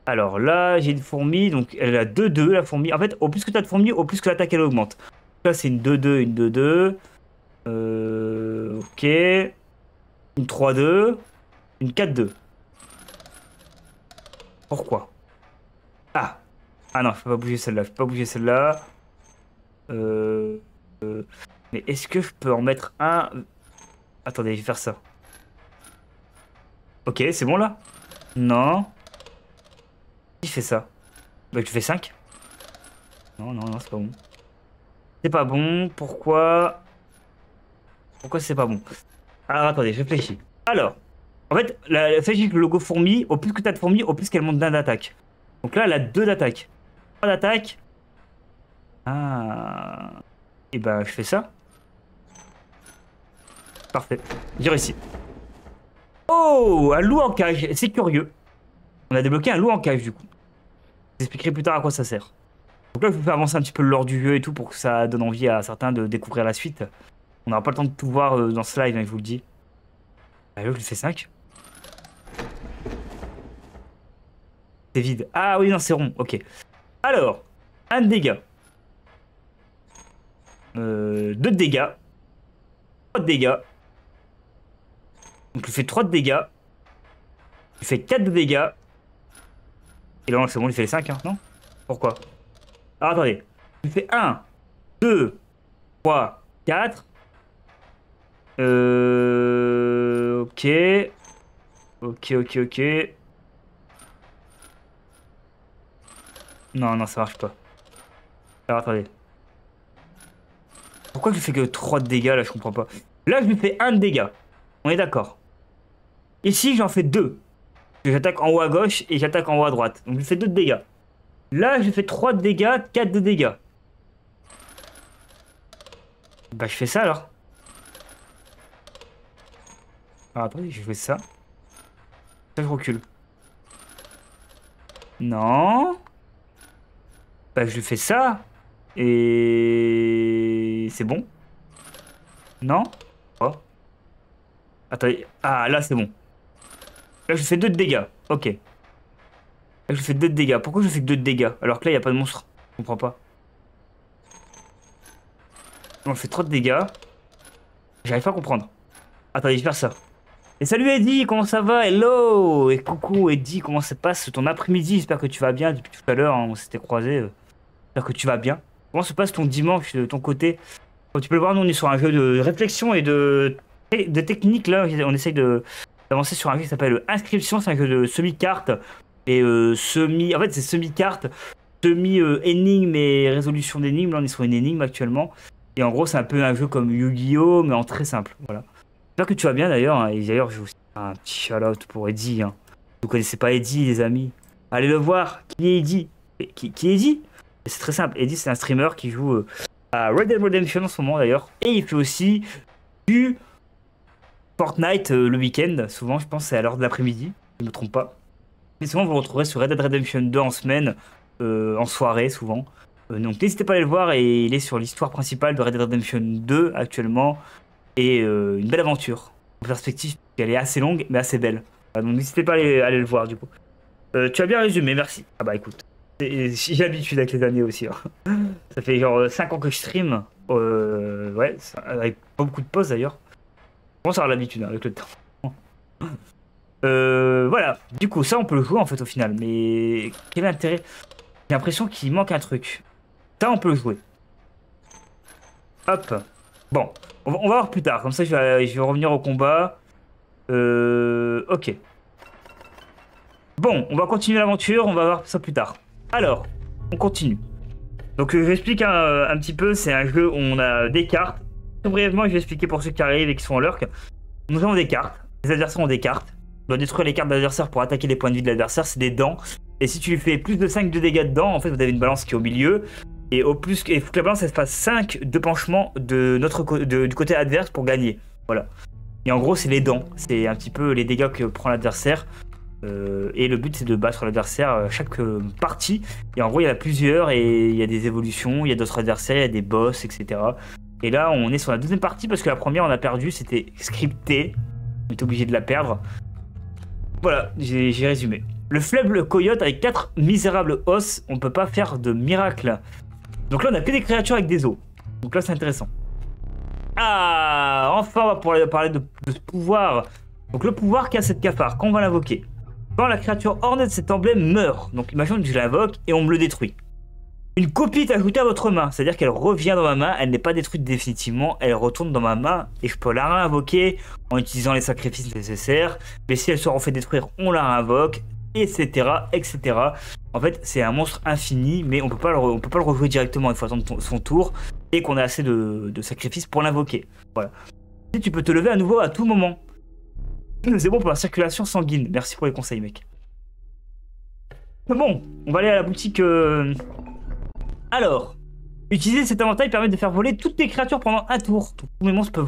Alors là, j'ai une fourmi, donc elle a 2-2 la fourmi. En fait, au plus que tu as de fourmis, au plus que l'attaque elle augmente. Là, c'est une 2-2, une 2-2. Euh, ok. Une 3-2. Une 4-2. Pourquoi? Ah Ah non, je peux pas bouger celle-là, je peux pas bouger celle-là. Euh, euh, mais est-ce que je peux en mettre un? Attendez, je vais faire ça. Ok, c'est bon là? Non. Qui fait ça? Bah tu fais 5 Non, non, non, c'est pas bon. C'est pas bon, pourquoi? Pourquoi c'est pas bon? Alors attendez, je réfléchis. Alors, en fait, la, que le logo fourmi, au plus que tu as de fourmis, au plus qu'elle monte d'un d'attaque. Donc là, elle a deux d'attaque. Trois d'attaque, ah. Et bah, je fais ça. Parfait. J'ai réussi. Oh Un loup en cage. C'est curieux. On a débloqué un loup en cage, du coup. J'expliquerai plus tard à quoi ça sert. Donc là, je vous fais avancer un petit peu le du jeu et tout pour que ça donne envie à certains de découvrir la suite. On n'aura pas le temps de tout voir euh, dans ce live, hein, je vous le dis. Allez, je fais 5. C'est vide. Ah oui, non, c'est rond. Ok. Alors, un dégât. Euh, 2 de dégâts. 3 de dégâts. Donc il fait 3 de dégâts. Il fait 4 de dégâts. Et là, c'est bon, il fait les 5, hein, non? Pourquoi? Alors attendez. Il fait 1, 2, 3, 4. Euh... Ok. Ok, ok, ok. Non, non, ça marche pas. Alors attendez. Pourquoi je fais que 3 de dégâts là Je comprends pas. Là, je lui fais 1 de dégâts. On est d'accord. Ici, j'en fais 2. J'attaque en haut à gauche et j'attaque en haut à droite. Donc, je fais 2 de dégâts. Là, je fais 3 de dégâts, 4 de dégâts. Bah, je fais ça alors. Ah, attendez, je fais ça. Ça, je recule. Non. Bah, je lui fais ça. Et... C'est bon? Non? Oh. Attendez. Ah, là, c'est bon. Là, je fais 2 de dégâts. Ok. Là, je fais 2 de dégâts. Pourquoi je fais que 2 de dégâts Alors que là, il n'y a pas de monstre? Je comprends pas. On fait trop de dégâts. J'arrive pas à comprendre. Attendez, je faire ça. Et salut Eddie, comment ça va? Hello Et coucou Eddie, comment ça passe ton après-midi? J'espère que tu vas bien depuis tout à l'heure, hein, on s'était croisés. Euh. J'espère que tu vas bien. Comment se passe ton dimanche de ton côté Comme tu peux le voir, nous on est sur un jeu de réflexion et de, de technique. Là, on essaye d'avancer sur un jeu qui s'appelle Inscription. C'est un jeu de semi-carte et euh, semi. En fait, c'est semi-carte, semi-énigme et résolution d'énigmes. Là, on est sur une énigme actuellement. Et en gros, c'est un peu un jeu comme Yu-Gi-Oh! mais en très simple. Voilà. J'espère que tu vas bien d'ailleurs. Hein. Et d'ailleurs, je vous un petit shout-out pour Eddie. Hein. Vous connaissez pas Eddie, les amis? Allez le voir. Qui est Eddie? Qui, qui est Eddie? C'est très simple. Eddie, c'est un streamer qui joue euh, à Red Dead Redemption en ce moment d'ailleurs. Et il fait aussi du Fortnite euh, le week-end. Souvent, je pense c'est à l'heure de l'après-midi. Je ne me trompe pas. Mais souvent, vous retrouverez sur Red Dead Redemption 2 en semaine, euh, en soirée souvent. donc n'hésitez pas à aller le voir. Et il est sur l'histoire principale de Red Dead Redemption 2 actuellement. Et une belle aventure. En perspective, elle est assez longue, mais assez belle. donc n'hésitez pas à aller, le voir du coup. tu as bien résumé, merci. Ah bah écoute. (laughs) J'ai l'habitude avec les années aussi. Hein. Ça fait genre 5 ans que je stream. Euh, ouais, avec pas beaucoup de pauses d'ailleurs. Commence à avoir l'habitude hein, avec le temps. Euh, voilà, du coup, ça on peut le jouer en fait au final. Mais quel intérêt? J'ai l'impression qu'il manque un truc. Ça on peut le jouer. Hop. Bon, on va, voir plus tard. Comme ça, je vais, je vais revenir au combat. Euh, ok. Bon, on va continuer l'aventure. On va voir ça plus tard. Alors, on continue. Donc euh, j'explique un, un, petit peu, c'est un jeu où on a des cartes. Très brièvement, je vais expliquer pour ceux qui arrivent et qui sont en lurk. Nous avons des cartes, les adversaires ont des cartes. On doit détruire les cartes de l'adversaire pour attaquer les points de vie de l'adversaire, c'est des dents. Et si tu lui fais plus de 5 de dégâts dedans, en fait vous avez une balance qui est au milieu. Et au plus, il faut que la balance elle fasse 5 de penchement notre, du côté adverse pour gagner. Voilà. Et en gros c'est les dents, c'est un petit peu les dégâts que prend l'adversaire. Euh, et le but c'est de battre l'adversaire euh, chaque euh, partie. Et en gros il y en a plusieurs et il y a des évolutions, il y a d'autres adversaires, il y a des boss, etc. Et là on est sur la deuxième partie parce que la première on a perdu, c'était scripté. On est obligé de la perdre. Voilà, j'ai résumé. Le faible coyote avec 4 misérables os, on peut pas faire de miracle. Donc là on a que des créatures avec des os. Donc là c'est intéressant. Ah Enfin on va pouvoir parler de, ce pouvoir. Donc le pouvoir qu'a cette cafard, quand on va l'invoquer quand la créature ornée de cet emblème meurt, donc imagine que je l'invoque et on me le détruit. Une copie est ajoutée à votre main, c'est-à-dire qu'elle revient dans ma main, elle n'est pas détruite définitivement, elle retourne dans ma main et je peux la réinvoquer en utilisant les sacrifices nécessaires. Mais si elle se refait détruire, on la réinvoque, etc. etc. En fait, c'est un monstre infini, mais on le, peut pas le rejouer directement, il faut attendre son tour et qu'on a assez de, de sacrifices pour l'invoquer. Voilà. Et tu peux te lever à nouveau à tout moment. C'est bon pour la circulation sanguine. Merci pour les conseils, mec. Bon, on va aller à la boutique. Euh. Alors, utiliser cet inventaire permet de faire voler toutes les créatures pendant un tour. tous mes monstres peuvent